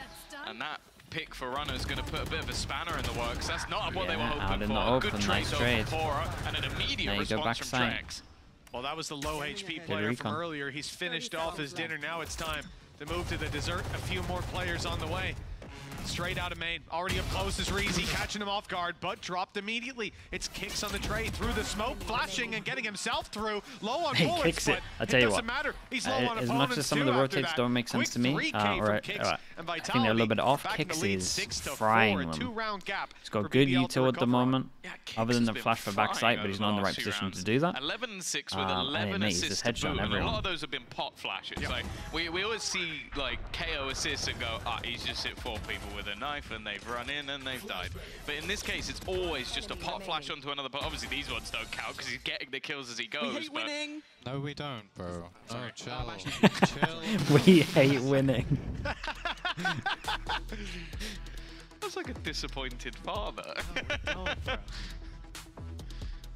Speaker 1: and that pick for runner is going to put a bit of a spanner in the works. That's not what they were
Speaker 2: Yeah,
Speaker 1: hoping
Speaker 2: out
Speaker 1: for.
Speaker 2: in the
Speaker 1: A good
Speaker 2: open,
Speaker 1: trade
Speaker 2: nice trade.
Speaker 1: Pora, and an immediate
Speaker 2: Now you go
Speaker 1: response
Speaker 2: back
Speaker 1: from
Speaker 2: side.
Speaker 1: Trexx.
Speaker 3: Well, that was the low HP player from earlier. He's finished off his dinner. Now it's time to move to the dessert. A few more players on the way. Straight out of main. Already up close is Reezy, catching him off guard, but dropped immediately. It's kicks on the trade through the smoke, flashing and getting himself through. Low on
Speaker 2: He
Speaker 3: bullets,
Speaker 2: kicks it. I'll tell you what.
Speaker 3: matter. He's low
Speaker 2: Uh,
Speaker 3: on
Speaker 2: as much as some of the rotates don't make sense to me, uh, uh, I think they're a little bit off.
Speaker 3: back in the
Speaker 2: Kicks is frying them. He's got good util at the moment.
Speaker 1: Yeah,
Speaker 2: Other than the flash for backside, but he's not in the right position
Speaker 1: rounds.
Speaker 2: to do that.
Speaker 1: 11 and 6 with
Speaker 2: Um,
Speaker 1: 11
Speaker 2: mate, he's
Speaker 1: assists
Speaker 2: just
Speaker 1: to
Speaker 2: headshot
Speaker 1: boot, and a lot of those have been pot flashes. Like we, we always see like KO assists and go, ah, he's just hit four people with a knife and they've run in and they've died. But in this case, it's always just a pot flash onto another. But obviously these ones don't count because he's getting the kills as he goes. but
Speaker 4: No, we don't, bro. No, chill.
Speaker 3: Um,
Speaker 4: chill.
Speaker 2: We hate winning.
Speaker 1: That's like a disappointed father.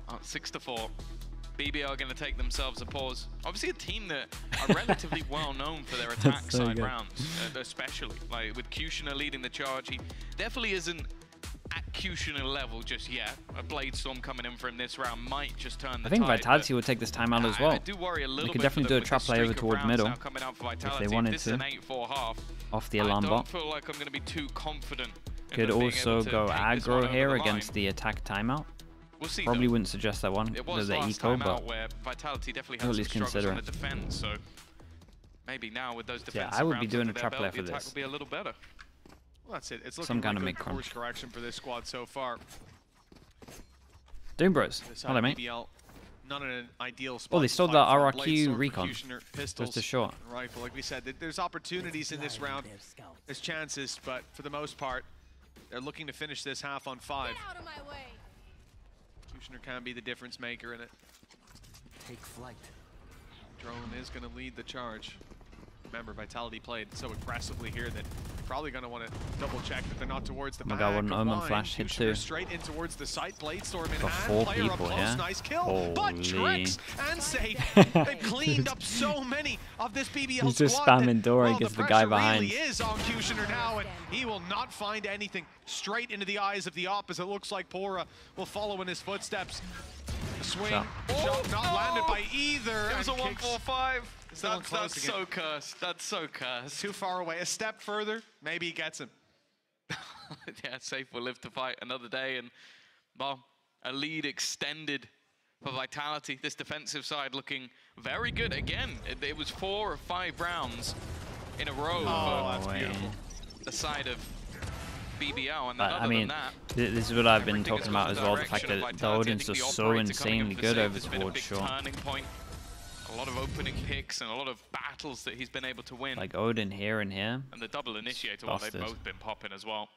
Speaker 1: Oh, six to four. BBL are going to take themselves a pause. Obviously, a team that are relatively well known for their attack
Speaker 2: so
Speaker 1: side
Speaker 2: good.
Speaker 1: rounds, uh, especially like with Kushner leading the charge. He definitely isn't at Kushner level just yet. A Blade Storm coming in for him this round might just turn the
Speaker 2: I think
Speaker 1: tide,
Speaker 2: Vitality will take this time out as well.
Speaker 1: I do worry a little
Speaker 2: could definitely do a trap play over
Speaker 1: streak of
Speaker 2: towards
Speaker 1: rounds
Speaker 2: middle
Speaker 1: now coming out for Vitality.
Speaker 2: wanted to.
Speaker 1: an 8-4 half.
Speaker 2: Off the
Speaker 1: I
Speaker 2: alarm
Speaker 1: don't
Speaker 2: bot.
Speaker 1: feel like I'm going to be too confident.
Speaker 2: Could also go
Speaker 1: take this one
Speaker 2: aggro here
Speaker 1: the
Speaker 2: against the attack timeout.
Speaker 1: We'll see.
Speaker 2: Probably
Speaker 1: though.
Speaker 2: wouldn't suggest that one
Speaker 1: It
Speaker 2: because
Speaker 1: was
Speaker 2: of the
Speaker 1: last
Speaker 2: eco,
Speaker 1: time
Speaker 2: but
Speaker 1: out where Vitality definitely
Speaker 2: at
Speaker 1: had some
Speaker 2: least
Speaker 1: struggles
Speaker 2: consider
Speaker 1: on the defense, so maybe now with those defensive
Speaker 2: I would be doing a
Speaker 1: their
Speaker 2: trap
Speaker 1: belt,
Speaker 2: play for
Speaker 1: attack
Speaker 2: this.
Speaker 1: will be a little better.
Speaker 3: Well, that's it. It's looking
Speaker 2: Some
Speaker 3: like
Speaker 2: kind of
Speaker 3: good
Speaker 2: mid-crunch.
Speaker 3: course correction for this squad so far.
Speaker 2: Doom Bros. Hello, mate.
Speaker 3: BBL, not an ideal spot.
Speaker 2: Oh, they stole the
Speaker 3: from.
Speaker 2: RRQ recon.
Speaker 3: Kushner, pistols,
Speaker 2: Just a shot.
Speaker 3: Rifle. Like we said, there's opportunities in this round. There's chances, but for the most part, they're looking to finish this half on five.
Speaker 5: Get out of my way.
Speaker 3: Kushner can be the difference maker in it.
Speaker 6: Take flight.
Speaker 3: Drone is going to lead the charge. Remember, Vitality played so aggressively here that probably going to want to double check that they're not towards the
Speaker 2: Oh my
Speaker 3: back.
Speaker 2: God, what an Omen
Speaker 3: line.
Speaker 2: flash hit too.
Speaker 3: straight in towards the site. Blade Storm in hand.
Speaker 2: four
Speaker 3: Player
Speaker 2: people,
Speaker 3: up close.
Speaker 2: yeah?
Speaker 3: Nice kill. But
Speaker 2: Holy.
Speaker 3: tricks and Sayf. They've cleaned up so many of this BBL
Speaker 2: He's just
Speaker 3: squad.
Speaker 2: spamming door
Speaker 3: well,
Speaker 2: against
Speaker 3: the
Speaker 2: the guy behind.
Speaker 3: really is on Kushner now, and he will not find anything straight into the eyes of the op as it looks like Pora will follow in his footsteps. Swing,
Speaker 2: Shot.
Speaker 3: shot not
Speaker 1: no!
Speaker 3: landed by
Speaker 1: was a
Speaker 3: and kicks
Speaker 1: 1-4-5. That's,
Speaker 3: again.
Speaker 1: so cursed. That's so cursed.
Speaker 3: Too far away. A step further, maybe he gets him.
Speaker 1: yeah, Sayf will live to fight another day, and well, a lead extended for Vitality. This defensive side looking very good again. It, it was four or five rounds in a row
Speaker 3: Oh,
Speaker 1: for
Speaker 3: that's beautiful.
Speaker 1: the side of BBL. And then
Speaker 2: But,
Speaker 1: other
Speaker 2: I mean,
Speaker 1: than that,
Speaker 2: this is what I've been talking about as well. The fact that the
Speaker 1: audience I
Speaker 2: Odin's
Speaker 1: think
Speaker 2: just
Speaker 1: the
Speaker 2: so
Speaker 1: operator coming in
Speaker 2: insanely good over
Speaker 1: has been a
Speaker 2: towards short.
Speaker 1: turning point. A lot of opening picks and a lot of battles that he's been able to win.
Speaker 2: Like Odin here and here.
Speaker 1: and the double initiator, well, they've both been popping as well.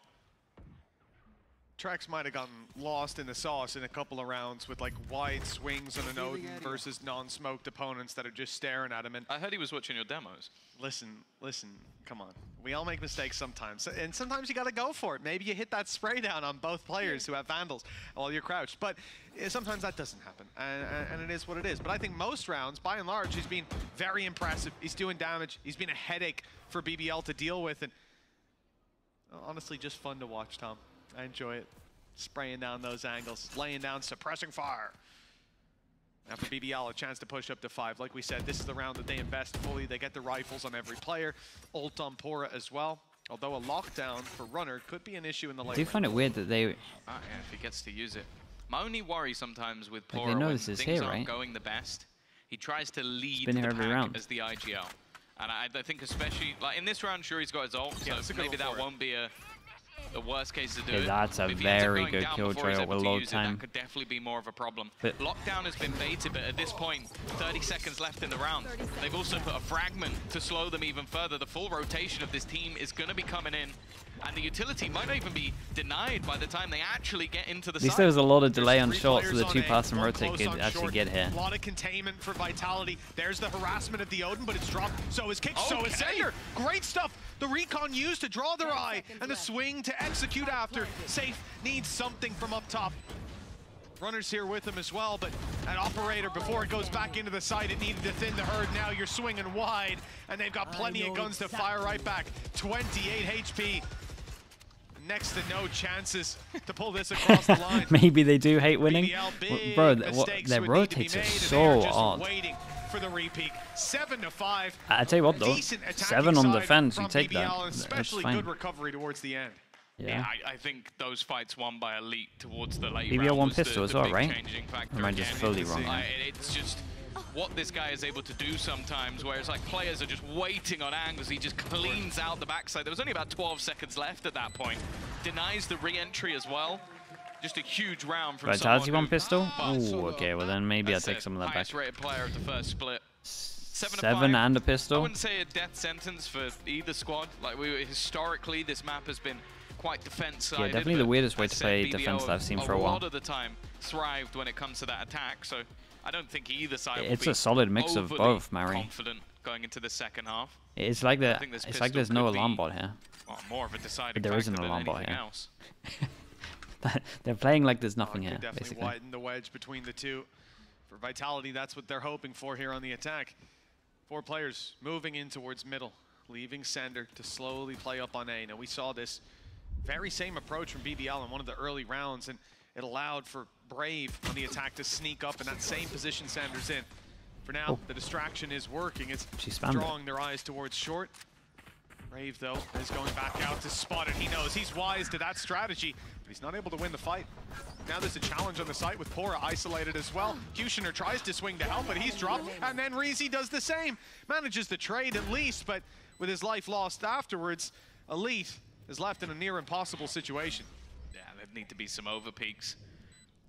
Speaker 3: Trexx might have gotten lost in the sauce in a couple of rounds with like wide swings on an Odin versus non-smoked opponents that are just staring at him. And
Speaker 1: I heard he was watching your demos.
Speaker 3: Listen, listen, come on. We all make mistakes sometimes, and sometimes you got to go for it. Maybe you hit that spray down on both players who have vandals while you're crouched, but eh, sometimes that doesn't happen, and- and it is what it is. But I think most rounds, by and large, he's been very impressive. He's doing damage. He's been a headache for BBL to deal with, and honestly, just fun to watch, Tom. I enjoy it. Spraying down those angles, laying down, suppressing fire. Now for BBL, a chance to push up to five. Like we said, this is the round that they invest fully. They get the rifles on every player. Ult on Pora as well. Although a lockdown for Runner could be an issue in the
Speaker 2: I do
Speaker 3: round.
Speaker 2: find it weird that they
Speaker 1: Ah, yeah, if he gets to use it. My only worry sometimes with
Speaker 2: Like,
Speaker 1: Pora
Speaker 2: they know
Speaker 1: when
Speaker 2: this is
Speaker 1: things
Speaker 2: here,
Speaker 1: aren't
Speaker 2: right?
Speaker 1: going the best, he tries to lead
Speaker 2: been
Speaker 1: the
Speaker 2: every
Speaker 1: pack
Speaker 2: round.
Speaker 1: as the IGL. And I, I think especially, like in this round, sure he's got his ult,
Speaker 3: Yeah,
Speaker 1: so
Speaker 3: it's a good
Speaker 1: maybe that won't be a the worst case to do
Speaker 2: Okay,
Speaker 1: it.
Speaker 2: that's a
Speaker 1: If he ends up
Speaker 2: very good kill
Speaker 1: before
Speaker 2: trail with
Speaker 1: to
Speaker 2: load
Speaker 1: use it,
Speaker 2: time.
Speaker 1: That could definitely be more of a problem.
Speaker 2: But-
Speaker 1: Lockdown has been baited, but at this point, 30 seconds left in the round. They've also put a fragment to slow them even further. The full rotation of this team is going to be coming in, and the utility might not even be denied by the time they actually get into the
Speaker 2: At least there was a lot of delay on
Speaker 3: Three
Speaker 2: short, so the two
Speaker 3: A,
Speaker 2: pass and rotate
Speaker 3: close
Speaker 2: could actually
Speaker 3: short.
Speaker 2: get here.
Speaker 3: A lot of containment for Vitality. There's the harassment of the Odin, but it's dropped. So is Kick, so is
Speaker 1: Okay.
Speaker 3: ceNder. Great stuff. The recon used to draw their eye, and the swing to execute after. Sayf needs something from up top. Runners here with him as well, but an operator, before it goes back into the side, it needed to thin the herd. Now you're swinging wide, and they've got plenty of guns to fire right back. 28 HP. Next to no chances to pull this across the line.
Speaker 2: Maybe they do hate winning.
Speaker 3: BBL,
Speaker 2: Bro, th- what,
Speaker 3: mistakes
Speaker 2: their
Speaker 3: would need to be
Speaker 2: rotates are
Speaker 3: made, and
Speaker 2: so
Speaker 3: they are just
Speaker 2: odd.
Speaker 3: Waiting for the repeat. Seven to five.
Speaker 2: I tell you what though, seven on
Speaker 3: side
Speaker 2: defense, you take
Speaker 3: BBL,
Speaker 2: that.
Speaker 3: Especially
Speaker 2: fine.
Speaker 3: good recovery towards the end.
Speaker 1: Yeah,
Speaker 2: Yeah.
Speaker 1: I, I think those fights won by Elite towards the late
Speaker 2: BBL one
Speaker 1: the-
Speaker 2: pistol
Speaker 1: the
Speaker 2: as well, right?
Speaker 1: changing factor
Speaker 2: Or am I just fully wrong?
Speaker 1: I- it's just what this guy is able to do sometimes, where it's like players are just waiting on angles. He just cleans out the backside. There was only about 12 seconds left at that point. Denies the re-entry as well. Just a huge round from
Speaker 2: Vitality
Speaker 1: someone
Speaker 2: one pistol?
Speaker 1: But
Speaker 2: Oh, okay, well then maybe I'll take some of that back.
Speaker 1: Rated player of the first split. Seven,
Speaker 2: Seven and a pistol?
Speaker 1: I wouldn't say a death sentence for either squad. Like we were, historically, this map has been quite defense sided.
Speaker 2: definitely the weirdest way to play
Speaker 1: BBL
Speaker 2: defense that I've seen for a
Speaker 1: A
Speaker 2: while.
Speaker 1: lot of the time thrived when it comes to that attack. So I don't think either side.
Speaker 2: It's a solid mix of both, Mary.
Speaker 1: Confident going into the second half.
Speaker 2: It's like the, it's like there's no alarm bot here.
Speaker 1: Well, more of a deciding
Speaker 2: There
Speaker 1: factor
Speaker 2: isn't an alarm bot here. They're playing like there's nothing here,
Speaker 3: definitely
Speaker 2: basically.
Speaker 3: widen the wedge between the two. For Vitality, that's what they're hoping for here on the attack. Four players moving in towards middle, leaving ceNder to slowly play up on A. Now we saw this very same approach from BBL in one of the early rounds, and it allowed for Brave on the attack to sneak up in that same position Sander's in. For now,
Speaker 2: Oh.
Speaker 3: the distraction is working. It's
Speaker 2: spammed it.
Speaker 3: drawing their eyes towards short. Brave, though, is going back out to spot it. He knows he's wise to that strategy, but he's not able to win the fight. Now there's a challenge on the site with Pora isolated as well. Kushner tries to swing to help, but he's dropped, and then Reezy does the same. Manages the trade at least, but with his life lost afterwards, Elite is left in a near impossible situation.
Speaker 1: Yeah, there'd need to be some overpeaks.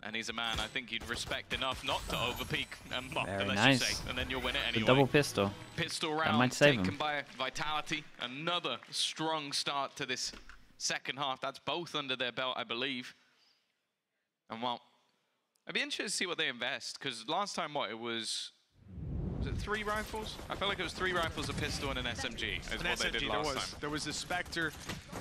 Speaker 1: And he's a man I think you'd respect enough not to overpeak, and well,
Speaker 2: Very
Speaker 1: unless
Speaker 2: nice.
Speaker 1: you say, and then you'll win it
Speaker 2: The
Speaker 1: anyway.
Speaker 2: double pistol.
Speaker 1: Pistol round
Speaker 2: might save
Speaker 1: taken
Speaker 2: him.
Speaker 1: by Vitality. Another strong start to this second half. That's both under their belt, I believe. And well, I'd be interested to see what they invest because last time, what it was. Was it three rifles? I felt like it was three rifles, a pistol, and an SMG. Is
Speaker 3: An
Speaker 1: what they did
Speaker 3: SMG, there
Speaker 1: last
Speaker 3: was,
Speaker 1: time.
Speaker 3: there was a Spectre,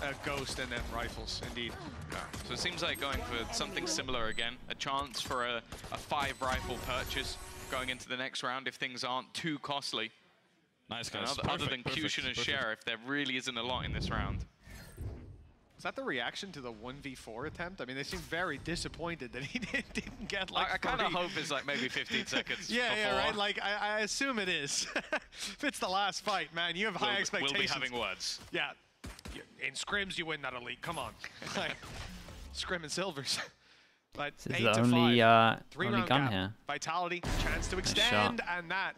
Speaker 3: a Ghost, and then Rifles, indeed.
Speaker 1: Yeah. So it seems like going for something similar again. A chance for a, a five rifle purchase going into the next round if things aren't too costly.
Speaker 4: Nice guys.
Speaker 1: other, other than
Speaker 4: Perfect,
Speaker 1: Cushion and
Speaker 4: perfect, perfect.
Speaker 1: Sheriff, there really isn't a lot in this round.
Speaker 3: Is that the reaction to the 1v4 attempt? I mean, they seem very disappointed that he didn't, didn't get like
Speaker 1: I, I kind of hope it's like maybe 15 seconds.
Speaker 3: Yeah, yeah, right. Like I, I assume it is. if it's the last fight, man, you have high
Speaker 1: we'll,
Speaker 3: expectations.
Speaker 1: we'll be having words.
Speaker 3: Yeah, in scrims you win that elite. Come on, like scrim and silvers. But
Speaker 2: This is the
Speaker 3: to
Speaker 2: only
Speaker 3: five.
Speaker 2: uh,
Speaker 3: Three
Speaker 2: only
Speaker 3: round
Speaker 2: gun
Speaker 3: gap.
Speaker 2: here.
Speaker 3: Vitality, chance to
Speaker 2: shot.
Speaker 3: extend, and that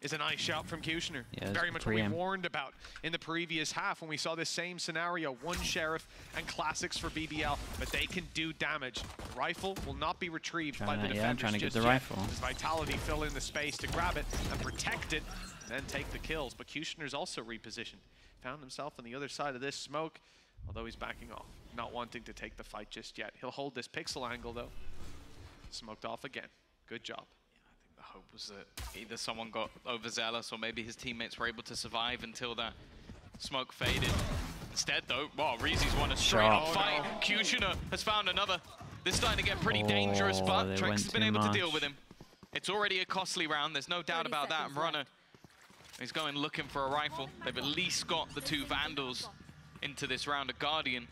Speaker 3: is a nice shout from Kushner.
Speaker 2: Yeah,
Speaker 3: Very much what we warned about in the previous half when we saw this same scenario. One Sheriff and Classics for BBL, but they can do damage. Rifle will not be retrieved by the
Speaker 2: to- yeah,
Speaker 3: defenders
Speaker 2: trying to get the
Speaker 3: yet,
Speaker 2: rifle.
Speaker 3: as Vitality fill in the space to grab it and protect it, then take the kills. But Kushner's also repositioned. Found himself on the other side of this smoke, although he's backing off, not wanting to take the fight just yet. He'll hold this pixel angle though. Smoked off again. Good job.
Speaker 1: The hope was that either someone got overzealous or maybe his teammates were able to survive until that smoke faded. Instead, though, well, Reezy's won a straight
Speaker 2: Shot.
Speaker 1: up fight. Kushner has found another. This is starting to get pretty oh, dangerous,
Speaker 2: Oh,
Speaker 1: but
Speaker 2: they
Speaker 1: Trexx
Speaker 2: went
Speaker 1: has been
Speaker 2: too
Speaker 1: able to deal with him. It's already a costly round. There's no doubt about that.
Speaker 5: seconds
Speaker 1: And Runner, he's going looking for a rifle. They've at least got the two Vandals into this round. A Guardian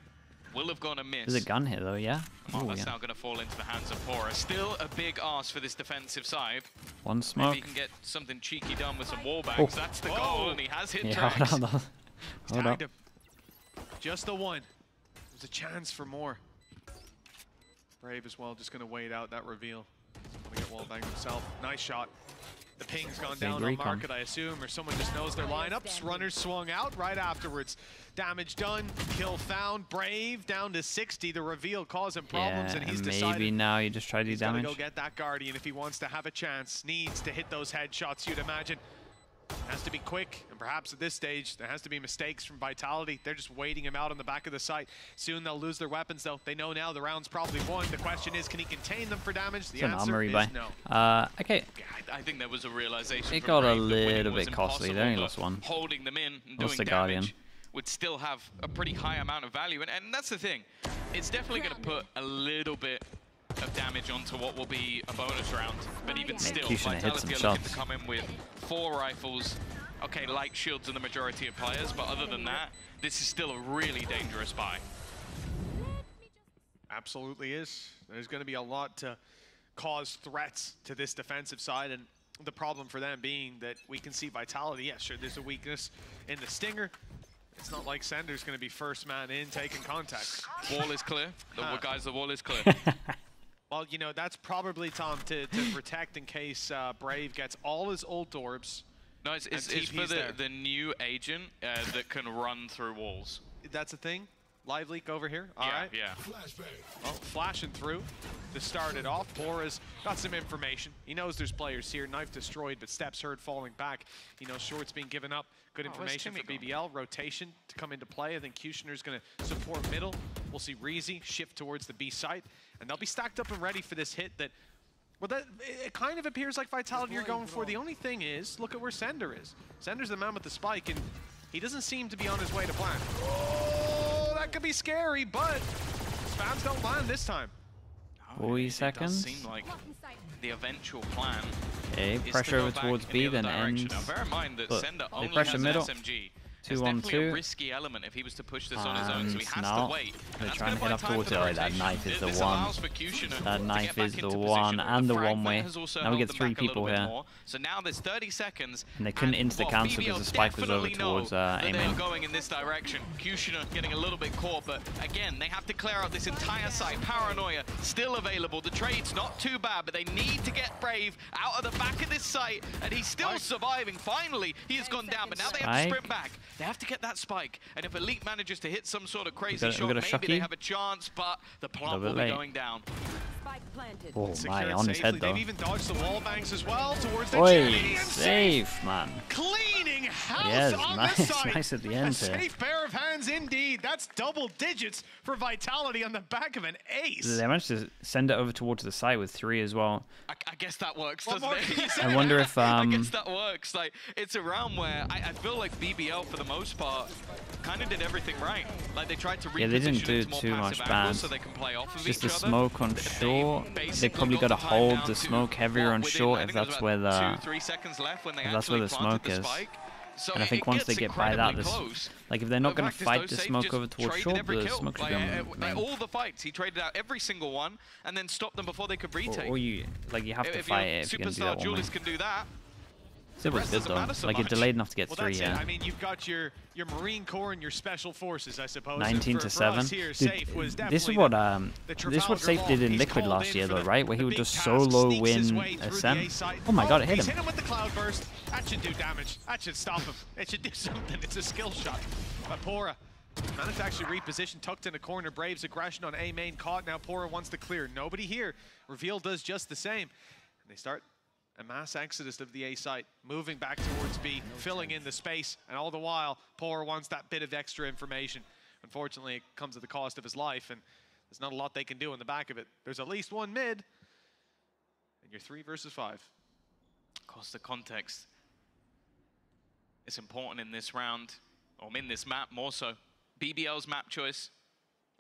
Speaker 1: will have gone amiss.
Speaker 2: There's a gun here though, yeah?
Speaker 1: Oh,
Speaker 2: Ooh,
Speaker 1: that's
Speaker 2: yeah.
Speaker 1: now going to fall into the hands of Pora. Still a big ask for this defensive side.
Speaker 2: One smoke.
Speaker 1: Maybe he can get something cheeky done with some wall bangs.
Speaker 2: Oh.
Speaker 1: That's the
Speaker 3: Whoa.
Speaker 1: goal, and he has hit
Speaker 2: Yeah,
Speaker 1: Trexx.
Speaker 2: hold on. Hold
Speaker 3: Tagged
Speaker 2: up.
Speaker 3: him. Just the one. There's a chance for more. Brave as well, just going to wait out that reveal. Going to get wallbanged himself. Nice shot. The ping's gone down on
Speaker 2: recon.
Speaker 3: market, I assume, or someone just knows their lineups. Runners swung out right afterwards. Damage done, kill found. Brave down to 60. The reveal causing problems,
Speaker 2: Yeah,
Speaker 3: and he's
Speaker 2: and
Speaker 3: decided
Speaker 2: maybe now you just try to do
Speaker 3: He's got to
Speaker 2: damage.
Speaker 3: go get that Guardian if he wants to have a chance. Needs to hit those headshots, you'd imagine. Has to be quick, and perhaps at this stage, there has to be mistakes from Vitality. They're just waiting him out on the back of the site. Soon they'll lose their weapons, though. They know now the round's probably won. The question is, can he contain them for damage? The
Speaker 2: It's an
Speaker 3: answer
Speaker 2: armory
Speaker 3: is
Speaker 2: buy.
Speaker 3: no.
Speaker 2: Uh, okay.
Speaker 1: Yeah, I, I think there was a realization.
Speaker 2: It
Speaker 1: for
Speaker 2: got a
Speaker 1: Brave that
Speaker 2: little bit costly. They
Speaker 1: impossible,
Speaker 2: only lost one.
Speaker 1: Holding them in and
Speaker 2: Lost
Speaker 1: doing
Speaker 2: the
Speaker 1: damage
Speaker 2: Guardian.
Speaker 1: would still have a pretty high amount of value, and, and that's the thing. It's definitely going to put a little bit of damage onto what will be a bonus round, but even still,
Speaker 2: Kushner hit
Speaker 1: Vitality
Speaker 2: some
Speaker 1: are looking to come in with four rifles. Okay, light shields are the majority of players, but other than that, this is still a really dangerous buy.
Speaker 3: Absolutely is. There's going to be a lot to cause threats to this defensive side, and the problem for them being that we can see Vitality. Yeah, sure, there's a weakness in the Stinger. It's not like ceNder's going to be first man in taking contact.
Speaker 1: Wall is clear. The
Speaker 3: Huh.
Speaker 1: guys, the wall is clear.
Speaker 3: Well, you know, that's probably, Tom, to, to protect in case uh, Brave gets all his ult orbs.
Speaker 1: No, it's, it's, it's for the, the new agent uh, that can run through walls.
Speaker 3: That's a thing? Live leak over here? All
Speaker 1: yeah,
Speaker 3: right.
Speaker 1: yeah.
Speaker 3: Well, flashing through to start it off. Bora's got some information. He knows there's players here. Knife destroyed, but steps heard falling back. He knows short's being given up. Good
Speaker 1: Oh,
Speaker 3: information for
Speaker 1: Timmy
Speaker 3: BBL. Rotation to come into play. I think Kushner's going to support middle. We'll see Reezy shift towards the B site. And they'll be stacked up and ready for this hit that well, that it it kind of appears like Vitality you're going for. The only thing is, look at where ceNder is. ceNder's the man with the spike, and he doesn't seem to be on his way to plan. Oh, that could be scary, but spams don't land this time.
Speaker 2: Oh, Forty
Speaker 1: It does
Speaker 2: seconds.
Speaker 1: seem like the eventual plan
Speaker 2: Okay,
Speaker 1: is to
Speaker 2: pressure
Speaker 1: go
Speaker 2: over
Speaker 1: back
Speaker 2: towards
Speaker 1: in
Speaker 2: B,
Speaker 1: the other
Speaker 2: then
Speaker 1: direction.
Speaker 2: ends.
Speaker 1: Now, bear in mind that
Speaker 2: but
Speaker 1: ceNder
Speaker 2: they
Speaker 1: only
Speaker 2: pressure
Speaker 1: has
Speaker 2: middle.
Speaker 1: an SMG.
Speaker 2: Two
Speaker 1: It's
Speaker 2: on
Speaker 1: definitely a risky element if he was to push this on his own, so he
Speaker 2: And
Speaker 1: has
Speaker 2: now
Speaker 1: to wait.
Speaker 2: they're
Speaker 1: that's
Speaker 2: trying
Speaker 1: gonna
Speaker 2: get up towards
Speaker 1: for
Speaker 2: it. Oh, that knife is the
Speaker 1: allows
Speaker 2: one.
Speaker 1: for Kushner to
Speaker 2: That knife is the one and the
Speaker 1: fragment
Speaker 2: one way.
Speaker 1: has
Speaker 2: Now we get three
Speaker 1: back a little
Speaker 2: people here.
Speaker 1: more. So now there's 30 seconds.
Speaker 2: And they couldn't
Speaker 1: and,
Speaker 2: insta
Speaker 1: well,
Speaker 2: cancel because the spike was over towards, uh,
Speaker 1: that They're going in this direction. Kushner getting a little bit caught, but again, they have to clear out this entire site. Paranoia still available. The trade's not too bad, but they need to get Brave out of the back of this site, and he's still surviving. Finally, he has gone down, but now they have to sprint back. They have to get that spike, and if Elite manages to hit some sort of crazy
Speaker 2: got-
Speaker 1: shot, maybe they have a chance, but the plant will be
Speaker 2: late.
Speaker 1: going down.
Speaker 5: Spike planted.
Speaker 2: Oh my, on his
Speaker 3: safely.
Speaker 2: head
Speaker 3: They've
Speaker 2: though.
Speaker 3: even dodged the wall banks as well towards the
Speaker 2: Oi,
Speaker 3: safe.
Speaker 2: safe man.
Speaker 3: Cleaning house
Speaker 2: Yes,
Speaker 3: on
Speaker 2: nice-
Speaker 3: the site.
Speaker 2: nice at the
Speaker 3: A
Speaker 2: end here.
Speaker 3: safe pair of hands indeed. That's double digits for Vitality on the back of an ace.
Speaker 2: They managed to send it over towards the side with three as well.
Speaker 1: I, I guess that works, doesn't
Speaker 3: more
Speaker 1: it?
Speaker 3: can you say?
Speaker 2: I wonder if um.
Speaker 1: I guess that works. Like it's a round where I, I feel like BBL for the most part kind of did everything right. Like they tried to reposition
Speaker 2: Yeah, they didn't do
Speaker 1: into more
Speaker 2: tue
Speaker 1: passive
Speaker 2: much
Speaker 1: angles
Speaker 2: bad.
Speaker 1: so they can play off of
Speaker 2: just
Speaker 1: each
Speaker 2: the
Speaker 1: other.
Speaker 2: smoke on
Speaker 1: They
Speaker 2: short. They
Speaker 1: basically
Speaker 2: probably
Speaker 1: got
Speaker 2: to hold the smoke heavier on short if
Speaker 1: think it was
Speaker 2: that's where the
Speaker 1: two, three seconds left when they
Speaker 2: if that's where the smoke is.
Speaker 1: So
Speaker 2: and I think once they get by that, this like if they're not gonna fight
Speaker 1: those
Speaker 2: the smoke over towards short, the smoke should go
Speaker 1: uh,
Speaker 2: main.
Speaker 1: all the fights, he traded out every single one and then stopped them before they could retake.
Speaker 2: or you like you have to fight it if you're gonna do
Speaker 1: superstar
Speaker 2: that one way.
Speaker 1: duelist can do that,
Speaker 2: It was good though. Like it delayed enough to get
Speaker 3: Well,
Speaker 2: three. Yeah.
Speaker 3: it. I mean, you've got your your Marine Corps and your Special Forces, I suppose.
Speaker 2: 19
Speaker 3: for,
Speaker 2: to 7.
Speaker 3: here,
Speaker 2: Dude,
Speaker 3: was
Speaker 2: this is what um this is what Sayf did in Liquid last year though, right? Where he would just solo win
Speaker 3: way through the
Speaker 2: SM.
Speaker 3: A site.
Speaker 2: Oh my god, it hit
Speaker 3: he's
Speaker 2: him.
Speaker 3: hit him with the Cloudburst. That should do damage. That should stop him. It should do something. It's a skill shot. But Pora managed to actually reposition, tucked in a corner. Braves aggression on A main caught. Now Pora wants to clear. Nobody here. Reveal does just the same. And they start a mass exodus of the A site, moving back towards B, filling in the space, and all the while, Pora wants that bit of extra information. Unfortunately, it comes at the cost of his life, and there's not a lot they can do in the back of it. There's at least one mid, and you're three versus five.
Speaker 1: Of course, the context is important in this round, or in this map more so. BBL's map choice.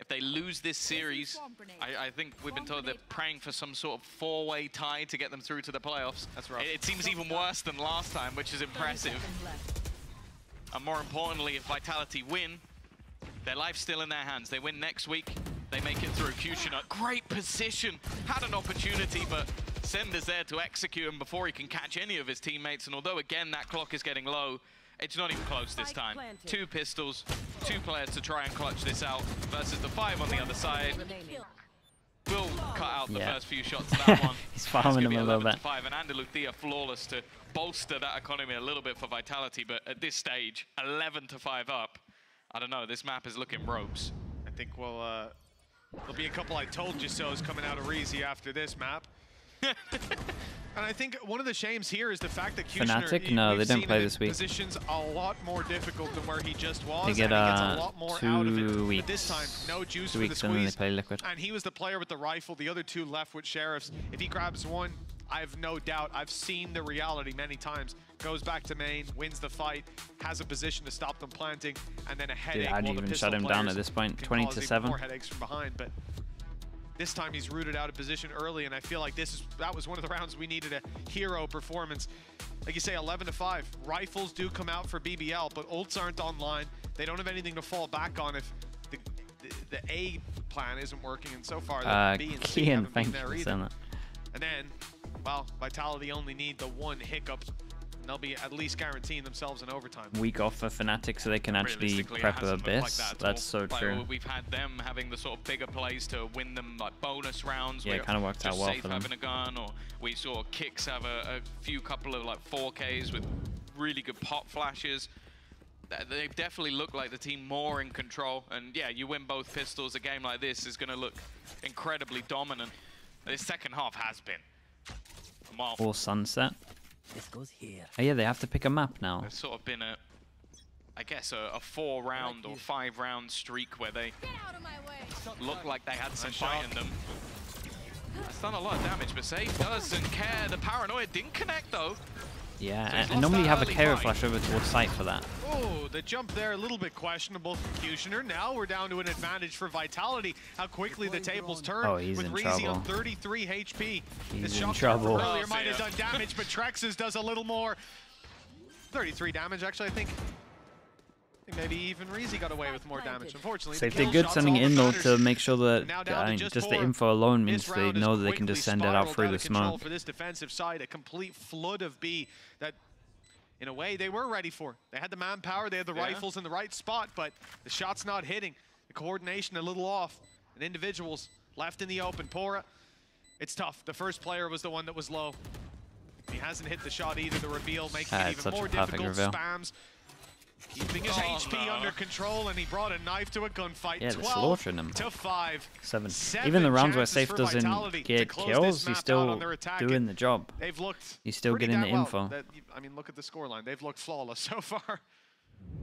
Speaker 1: If they lose this series, I, I think we've been told they're praying for some sort of four-way tie to get them through to the playoffs.
Speaker 3: That's rough.
Speaker 1: It, it seems even worse than last time, which is impressive. And more importantly, if Vitality win, their life's still in their hands. They win next week, they make it through. Kushina, great position, had an opportunity, but ceNder's there to execute him before he can catch any of his teammates. And although, again, that clock is getting low, it's not even close this time. Two pistols, two players to try and clutch this out versus the five on the other side.
Speaker 5: Remaining.
Speaker 1: Will cut out the
Speaker 2: Yeah.
Speaker 1: first few shots of that one.
Speaker 2: He's farming
Speaker 1: gonna
Speaker 2: him
Speaker 1: be
Speaker 2: a little
Speaker 1: 11 to
Speaker 2: bit.
Speaker 1: Five, and Andaluthia flawless to bolster that economy a little bit for Vitality, but at this stage, 11 to 5 up. I don't know, this map is looking ropes.
Speaker 3: I think we'll, uh, there'll be a couple I told you so's coming out of Reezy after this map. and I think one of the shames here is the fact that Kushner,
Speaker 2: Fnatic? No, they
Speaker 3: seen
Speaker 2: play this week.
Speaker 3: Positions a lot more difficult than where he just was.
Speaker 2: They get, uh,
Speaker 3: a lot more out of it.
Speaker 2: two
Speaker 3: But this time,
Speaker 2: weeks.
Speaker 3: no juice
Speaker 2: Two
Speaker 3: for the
Speaker 2: weeks and they play Liquid.
Speaker 3: And he was the player with the rifle. The other two left with sheriffs. If he grabs one, I have no doubt. I've seen the reality many times. Goes back to main, wins the fight, has a position to stop them planting, and then a headache.
Speaker 2: I'd
Speaker 3: while the
Speaker 2: even shut him down at this point, 20 to 7.
Speaker 3: More headaches from behind, but this time he's rooted out of position early, and I feel like this is that was one of the rounds we needed a hero performance. Like you say, 11 to 5. Rifles do come out for BBL, but ults aren't online. They don't have anything to fall back on if the, the, the A plan isn't working, and so far the
Speaker 2: Uh,
Speaker 3: B and C
Speaker 2: Kian,
Speaker 3: haven't been there either. And then, well, Vitality only need the one hiccup. And they'll be at least guaranteeing themselves an overtime.
Speaker 2: Week off for Fnatic so they can actually prep
Speaker 1: hasn't looked like
Speaker 2: Abyss.
Speaker 1: that
Speaker 2: That's so
Speaker 1: Like,
Speaker 2: true.
Speaker 1: We've had them having the sort of bigger plays to win them like bonus rounds.
Speaker 2: Yeah, it kinda worked out well
Speaker 1: Sayf
Speaker 2: for them.
Speaker 1: having a gun, or we saw Kicks have a, a few couple of like 4Ks with really good pop flashes. Th- They definitely look like the team more in control. And yeah, you win both pistols. A game like this is going to look incredibly dominant. This second half has been. Well,
Speaker 2: Or Sunset.
Speaker 6: This goes here.
Speaker 2: Oh yeah, they have to pick a map now.
Speaker 1: it's sort of been a, I guess, a, a four round or five round streak where they
Speaker 5: Get out of my way.
Speaker 1: looked like they had some
Speaker 3: Nice
Speaker 1: fight in them. That's done a lot of damage, but Sayf doesn't care. The paranoia didn't connect though.
Speaker 2: Yeah,
Speaker 1: he's
Speaker 2: and,
Speaker 1: lost
Speaker 2: normally you have a
Speaker 1: early
Speaker 2: flash over towards site for that.
Speaker 3: Oh, the jump there a little bit questionable from Kushner. Now we're down to an advantage for Vitality. How quickly the tables turn
Speaker 2: Oh, he's
Speaker 3: with
Speaker 2: in
Speaker 3: Reezy on 33 HP.
Speaker 2: He's
Speaker 3: His
Speaker 2: in trouble.
Speaker 3: earlier
Speaker 1: Oh,
Speaker 3: might have done damage, but Trexx's does a little more. 33 damage, actually, I think. I think Maybe even Reezy got away with more damage. Unfortunately,
Speaker 2: Sayf
Speaker 3: the
Speaker 2: did
Speaker 3: kill
Speaker 2: good sending in though to make sure that I mean,
Speaker 3: just
Speaker 2: just the info alone means they know that they can just send it out
Speaker 3: spiraled
Speaker 2: through
Speaker 3: out
Speaker 2: the
Speaker 3: of control
Speaker 2: smoke.
Speaker 3: For this defensive side, a complete flood of B that, in a way, they were ready for. They had the manpower, they had the
Speaker 1: Yeah.
Speaker 3: rifles in the right spot, but the shot's not hitting. The coordination a little off, and individuals left in the open. Pora, it's tough. The first player was the one that was low. He hasn't hit the shot either. The reveal making
Speaker 2: Ah,
Speaker 3: it even more difficult.
Speaker 2: reveal.
Speaker 3: Spams. Keeping his
Speaker 1: Oh,
Speaker 3: HP
Speaker 1: no.
Speaker 3: under control, and he brought a knife to a gunfight.
Speaker 2: Yeah, they're
Speaker 3: 12
Speaker 2: slaughtering him.
Speaker 3: to five.
Speaker 2: Seven.
Speaker 3: Seven
Speaker 2: Even the rounds where
Speaker 3: Sayf
Speaker 2: doesn't get
Speaker 3: close
Speaker 2: kills, he's still
Speaker 3: on their attack,
Speaker 2: doing the job.
Speaker 3: They've looked.
Speaker 2: He's still
Speaker 3: pretty
Speaker 2: getting the
Speaker 3: well.
Speaker 2: info.
Speaker 3: That- I mean, look at the scoreline. They've looked flawless so far.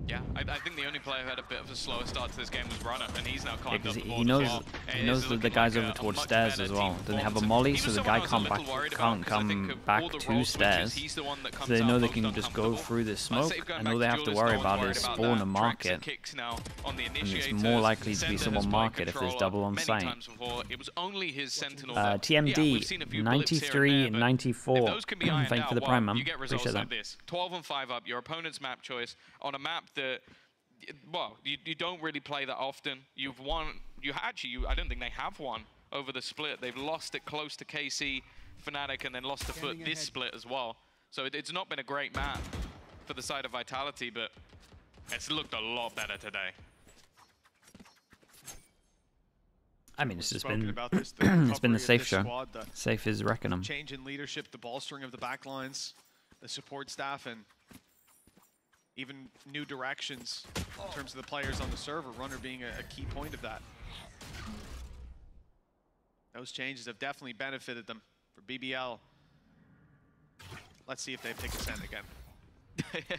Speaker 1: Yeah, I, I think the only player who had a bit of a slower start to this game was Runner, and he's now
Speaker 2: Yeah,
Speaker 1: climbed
Speaker 2: because
Speaker 1: up the
Speaker 2: he knows
Speaker 1: well.
Speaker 2: he knows that the guy's
Speaker 1: like
Speaker 2: over
Speaker 1: a- a
Speaker 2: towards stairs as well. Then they have a molly, so the guy
Speaker 1: I was a
Speaker 2: can't back, can't
Speaker 1: 'cause I think
Speaker 2: come back
Speaker 1: the
Speaker 2: two
Speaker 1: role switches,
Speaker 2: stairs.
Speaker 1: he's the one that
Speaker 2: So they know they can just go through the smoke,
Speaker 1: Sayf going
Speaker 2: and all they have to worry
Speaker 1: no
Speaker 2: about is
Speaker 1: about
Speaker 2: spawn
Speaker 1: that.
Speaker 2: and market.
Speaker 1: and Kicks now on the
Speaker 2: And it's more likely to be someone
Speaker 1: has played
Speaker 2: market if there's double on
Speaker 1: many
Speaker 2: site.
Speaker 1: times before. It was only his Sentinel
Speaker 2: Uh,
Speaker 1: that- yeah,
Speaker 2: TMD,
Speaker 1: we've seen a few blips here and
Speaker 2: 93 and 94.
Speaker 1: Those can be ironed
Speaker 2: Thank you for the prime, man.
Speaker 1: You get results
Speaker 2: Appreciate that.
Speaker 1: this. 12 and 5 up, your opponent's map choice on a map that well, you, you don't really play that often. You've won. You actually, you, I don't think they have won over the split. They've lost it close to KC, Fnatic, and then lost to FUT this split as well. So it, it's not been a great map for the side of Vitality, but it's looked a lot better today.
Speaker 2: I mean, it's just been
Speaker 3: about this, the
Speaker 2: it's been the
Speaker 3: Sayf
Speaker 2: show.
Speaker 3: Squad, the
Speaker 2: safe as Reckonum.
Speaker 3: change in leadership, the bolstering of the backlines, the support staff, and even new directions in terms of the players on the server. Runner being a, a key point of that. Those changes have definitely benefited them for BBL. Let's see if they pick a cent again.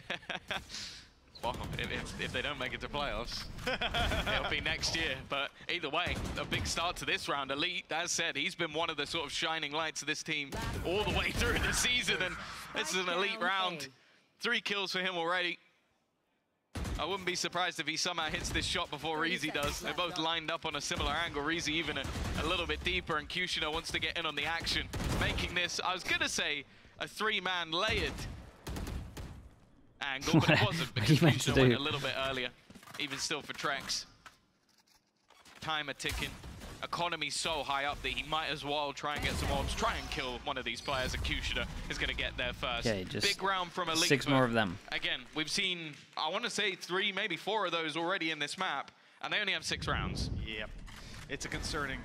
Speaker 1: well, if, if, if they don't make it to playoffs, it'll be next year. But either way, a big start to this round. Elite, as said, he's been one of the sort of shining lights of this team all the way through the season. And this is an elite round. Three kills for him already. I wouldn't be surprised if he somehow hits this shot before Reezy does. They're both lined up on a similar angle. Reezy even a, a little bit deeper, and Kushina wants to get in on the action, making this, I was going to say, a three-man layered angle, but it wasn't because
Speaker 2: are you to
Speaker 1: Kushina went a little bit earlier, even still for Trexx. Timer ticking. Economy so high up that he might as well try and get some orbs, try and kill one of these players, and Kushina is going to get there first.
Speaker 2: Okay, just
Speaker 1: Big round from Elite.
Speaker 2: six more of them.
Speaker 1: Again, we've seen, I want to say three, maybe four of those already in this map, and they only have six rounds.
Speaker 3: Yep. It's a concerning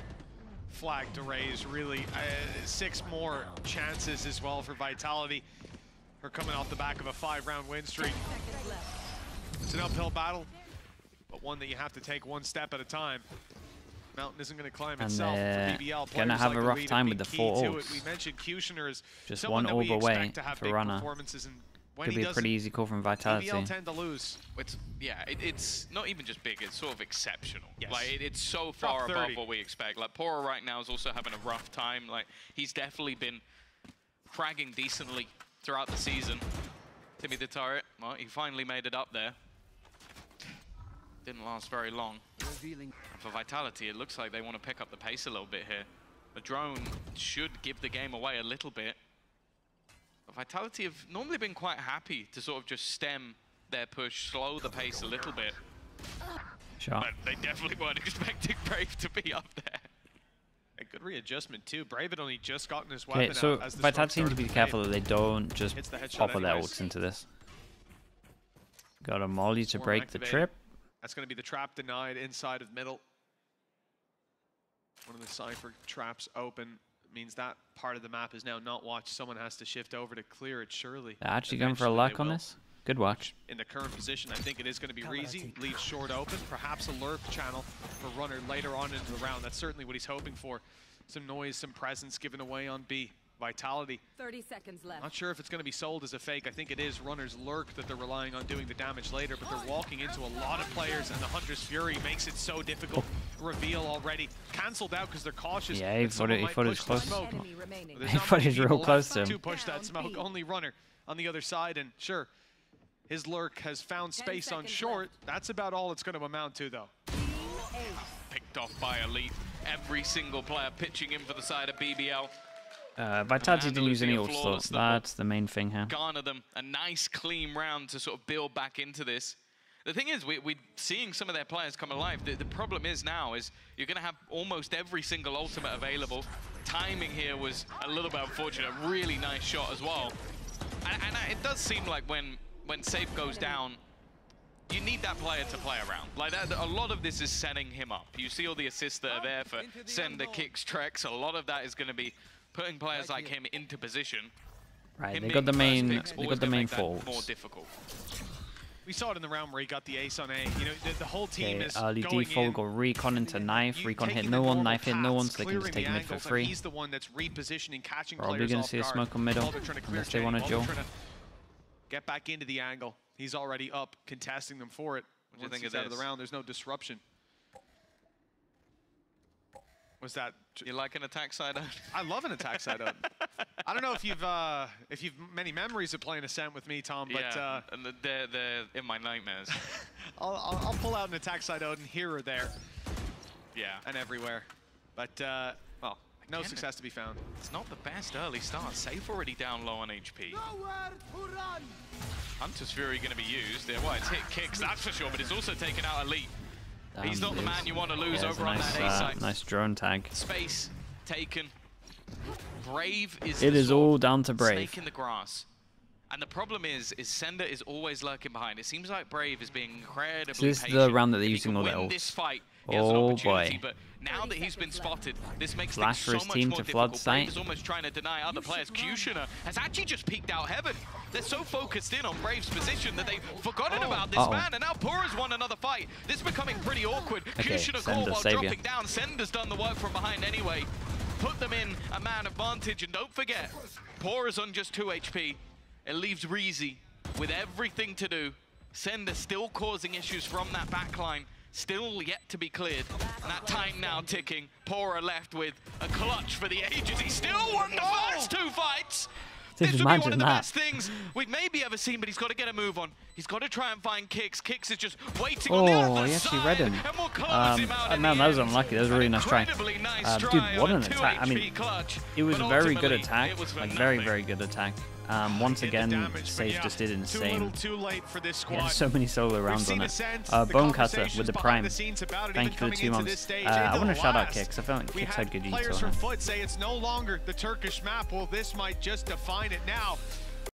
Speaker 3: flag to raise, really. Uh, six more chances as well for Vitality. We're coming off the back of a five-round win streak. It's an uphill battle, but one that you have to take one step at a time. Mountain isn't going to climb
Speaker 2: And
Speaker 3: itself. for BBL,
Speaker 2: gonna
Speaker 3: players
Speaker 2: have a rough time with the four
Speaker 3: key
Speaker 2: orbs.
Speaker 3: We mentioned Kushner is
Speaker 2: Just one
Speaker 3: that we
Speaker 2: orb away
Speaker 3: to have
Speaker 2: for
Speaker 3: big
Speaker 2: Runner.
Speaker 3: performances, and when
Speaker 2: Could be a pretty easy call from Vitality.
Speaker 3: BBL tend to lose.
Speaker 1: It's yeah, it, it's not even just big; it's sort of exceptional.
Speaker 3: Yes.
Speaker 1: Like it, it's so far above what we expect. Like Pora right now is also having a rough time. Like he's definitely been fragging decently throughout the season. Timmy the turret, well, he finally made it up there. Didn't last very long.
Speaker 6: Revealing
Speaker 1: And for Vitality, it looks like they want to pick up the pace a little bit here. The drone should give the game away a little bit. But Vitality have normally been quite happy to sort of just stem their push, slow the pace a little bit.
Speaker 2: Sure.
Speaker 1: But they definitely weren't expecting Brave to be up there.
Speaker 3: A good readjustment too. Brave had only just gotten his weapon
Speaker 2: Okay, so
Speaker 3: out as the
Speaker 2: Vitality
Speaker 3: storm
Speaker 2: seem to be careful that they don't just
Speaker 3: the
Speaker 2: pop with their ults into this. Got a molly to
Speaker 3: Swarm
Speaker 2: break the trip.
Speaker 3: That's going to be the trap denied inside of middle. One of the Cypher traps open means that part of the map is now not watched. Someone has to shift over to clear it, surely.
Speaker 2: They're actually going for a
Speaker 3: Eventually
Speaker 2: luck on this. Good watch.
Speaker 3: In the current position, I think it is going to be Reezy. Leaves short open. Perhaps a lurk channel for Runner later on into the round. That's certainly what he's hoping for. Some noise, some presence given away on B. Vitality.
Speaker 5: 30 seconds left.
Speaker 3: Not sure if it's going to be sold as a fake. I think it is Runner's Lurk that they're relying on doing the damage later, but they're walking into a lot of players, and the Hunter's Fury makes it so difficult. Reveal already. Cancelled out because they're cautious.
Speaker 2: Yeah, he
Speaker 3: that
Speaker 2: thought it- he
Speaker 3: might
Speaker 2: thought it was close.
Speaker 3: smoke.
Speaker 5: Enemy remaining.
Speaker 3: There's
Speaker 2: He
Speaker 3: not
Speaker 2: thought
Speaker 3: many
Speaker 2: real close to him.
Speaker 3: To push that smoke, only Runner on the other side, and sure, his Lurk has found space on short.
Speaker 5: left.
Speaker 3: That's about all it's going to amount to, though.
Speaker 1: Picked off by Elite. Every single player pitching in for the side of BBL.
Speaker 2: Uh, Vitality didn't use any
Speaker 1: Andaluzia
Speaker 2: ults though.
Speaker 1: flawless, the
Speaker 2: That's the main thing here.
Speaker 1: garner them a nice clean round to sort of build back into this. The thing is, we, we're seeing some of their players come alive. The, the problem is now is you're going to have almost every single ultimate available. Timing here was a little bit unfortunate. Really nice shot as well. And, and it does seem like when when Sayf goes down, you need that player to play around. Like that, a lot of this is setting him up. You see all the assists that are there for ceNder, kicks, Trexx. A lot of that is going to be putting players like him into position.
Speaker 2: Right, they
Speaker 1: being
Speaker 2: got the main.
Speaker 1: pick's
Speaker 2: They got the main
Speaker 1: make that More difficult.
Speaker 3: We saw it in the round where he got the ace on A. You know, the, the whole team
Speaker 2: Okay,
Speaker 3: is
Speaker 2: early
Speaker 3: going
Speaker 2: default
Speaker 3: in,
Speaker 2: got recon into knife. Recon hit no one, knife hit no one,
Speaker 3: paths,
Speaker 2: so they can just take
Speaker 3: the
Speaker 2: mid for free.
Speaker 3: He's the one that's repositioning, catching
Speaker 2: Probably
Speaker 3: players
Speaker 2: gonna
Speaker 3: off
Speaker 2: see a smoke on middle,
Speaker 3: While they're trying to clear
Speaker 2: unless they wanna
Speaker 3: while
Speaker 2: duel.
Speaker 3: Get back into the angle. He's already up, contesting them for it.
Speaker 1: What do you think
Speaker 3: he's
Speaker 1: of
Speaker 3: out of the round, there's no disruption. Was that?
Speaker 1: You like an attack side out?
Speaker 3: I love an attack side out. I don't know if you've uh, if you've many memories of playing Ascent with me, Tom, but
Speaker 1: yeah,
Speaker 3: uh,
Speaker 1: and the- they're, they're in my nightmares.
Speaker 3: I'll, I'll, I'll pull out an attack side Odin here or there
Speaker 1: yeah.
Speaker 3: and everywhere. But uh, well, no success to be found.
Speaker 1: It's not the best early start. Sayf already down low on HP. Nowhere to run. Hunter's Fury going to be used. Yeah, well, it's hit kicks, that's for sure, but it's also taken out Elite. He's
Speaker 2: Damn,
Speaker 1: not the man you want to lose
Speaker 2: Yeah,
Speaker 1: over on
Speaker 2: nice,
Speaker 1: that A
Speaker 2: uh,
Speaker 1: site.
Speaker 2: nice drone tag.
Speaker 1: Space taken. Brave is
Speaker 2: It is
Speaker 1: the
Speaker 2: all down to Brave.
Speaker 1: Snake in the grass. And the problem is, is ceNder is always lurking behind. It seems like Brave is being incredibly
Speaker 2: So this is the round that they're using all their
Speaker 1: win
Speaker 2: ults.
Speaker 1: this fight, he has
Speaker 2: Oh,
Speaker 1: opportunity,
Speaker 2: boy.
Speaker 1: But now that he's been spotted, this makes
Speaker 2: Flash for
Speaker 1: things
Speaker 2: his
Speaker 1: so much
Speaker 2: team
Speaker 1: more
Speaker 2: to flood
Speaker 1: difficult. Brave
Speaker 2: site.
Speaker 1: is almost trying to deny other players. Kushner has actually just peeked out heaven. They're so focused in on Brave's position that they've forgotten oh. about this
Speaker 2: Uh-oh.
Speaker 1: man, and now Pora's won another fight. This is becoming pretty awkward.
Speaker 2: Okay,
Speaker 1: Kushner caught
Speaker 2: ceNder,
Speaker 1: while
Speaker 2: savior.
Speaker 1: dropping down. ceNder's done the work from behind anyway. Put them in a man advantage, and don't forget, Pora's on just 2 HP. It leaves Reezy with everything to do. ceNder still causing issues from that backline. Still yet to be cleared. And that time now ticking. Pora left with a clutch for the ages. He still won the first two fights.
Speaker 2: Just
Speaker 1: this would be one of the
Speaker 2: that.
Speaker 1: best things we've maybe ever seen, but he's got to get a move on. He's got to try and find Kicks. Kicks is just waiting on the
Speaker 2: Oh,
Speaker 1: other
Speaker 2: he actually
Speaker 1: side,
Speaker 2: read him.
Speaker 1: And we'll
Speaker 2: Um, uh, man, that was unlucky. That was a really nice try.
Speaker 1: nice
Speaker 2: Uh, dude, what an attack. I mean, It was a very good attack.
Speaker 1: it was
Speaker 2: Like, very, very good attack. Um, once again,
Speaker 3: damage,
Speaker 2: Sage
Speaker 3: yeah,
Speaker 2: just did insane.
Speaker 3: too late for this
Speaker 2: He
Speaker 3: squad.
Speaker 2: so many solo rounds on it. Uh, Bonecutter with the Prime.
Speaker 3: the
Speaker 2: Thank you for the two months.
Speaker 3: stage
Speaker 2: Uh, I want to shout out. Kicks. I felt like Kicks had good
Speaker 3: players from
Speaker 2: him.
Speaker 3: FUT say it's no longer the Turkish map. Well, this might just define it now.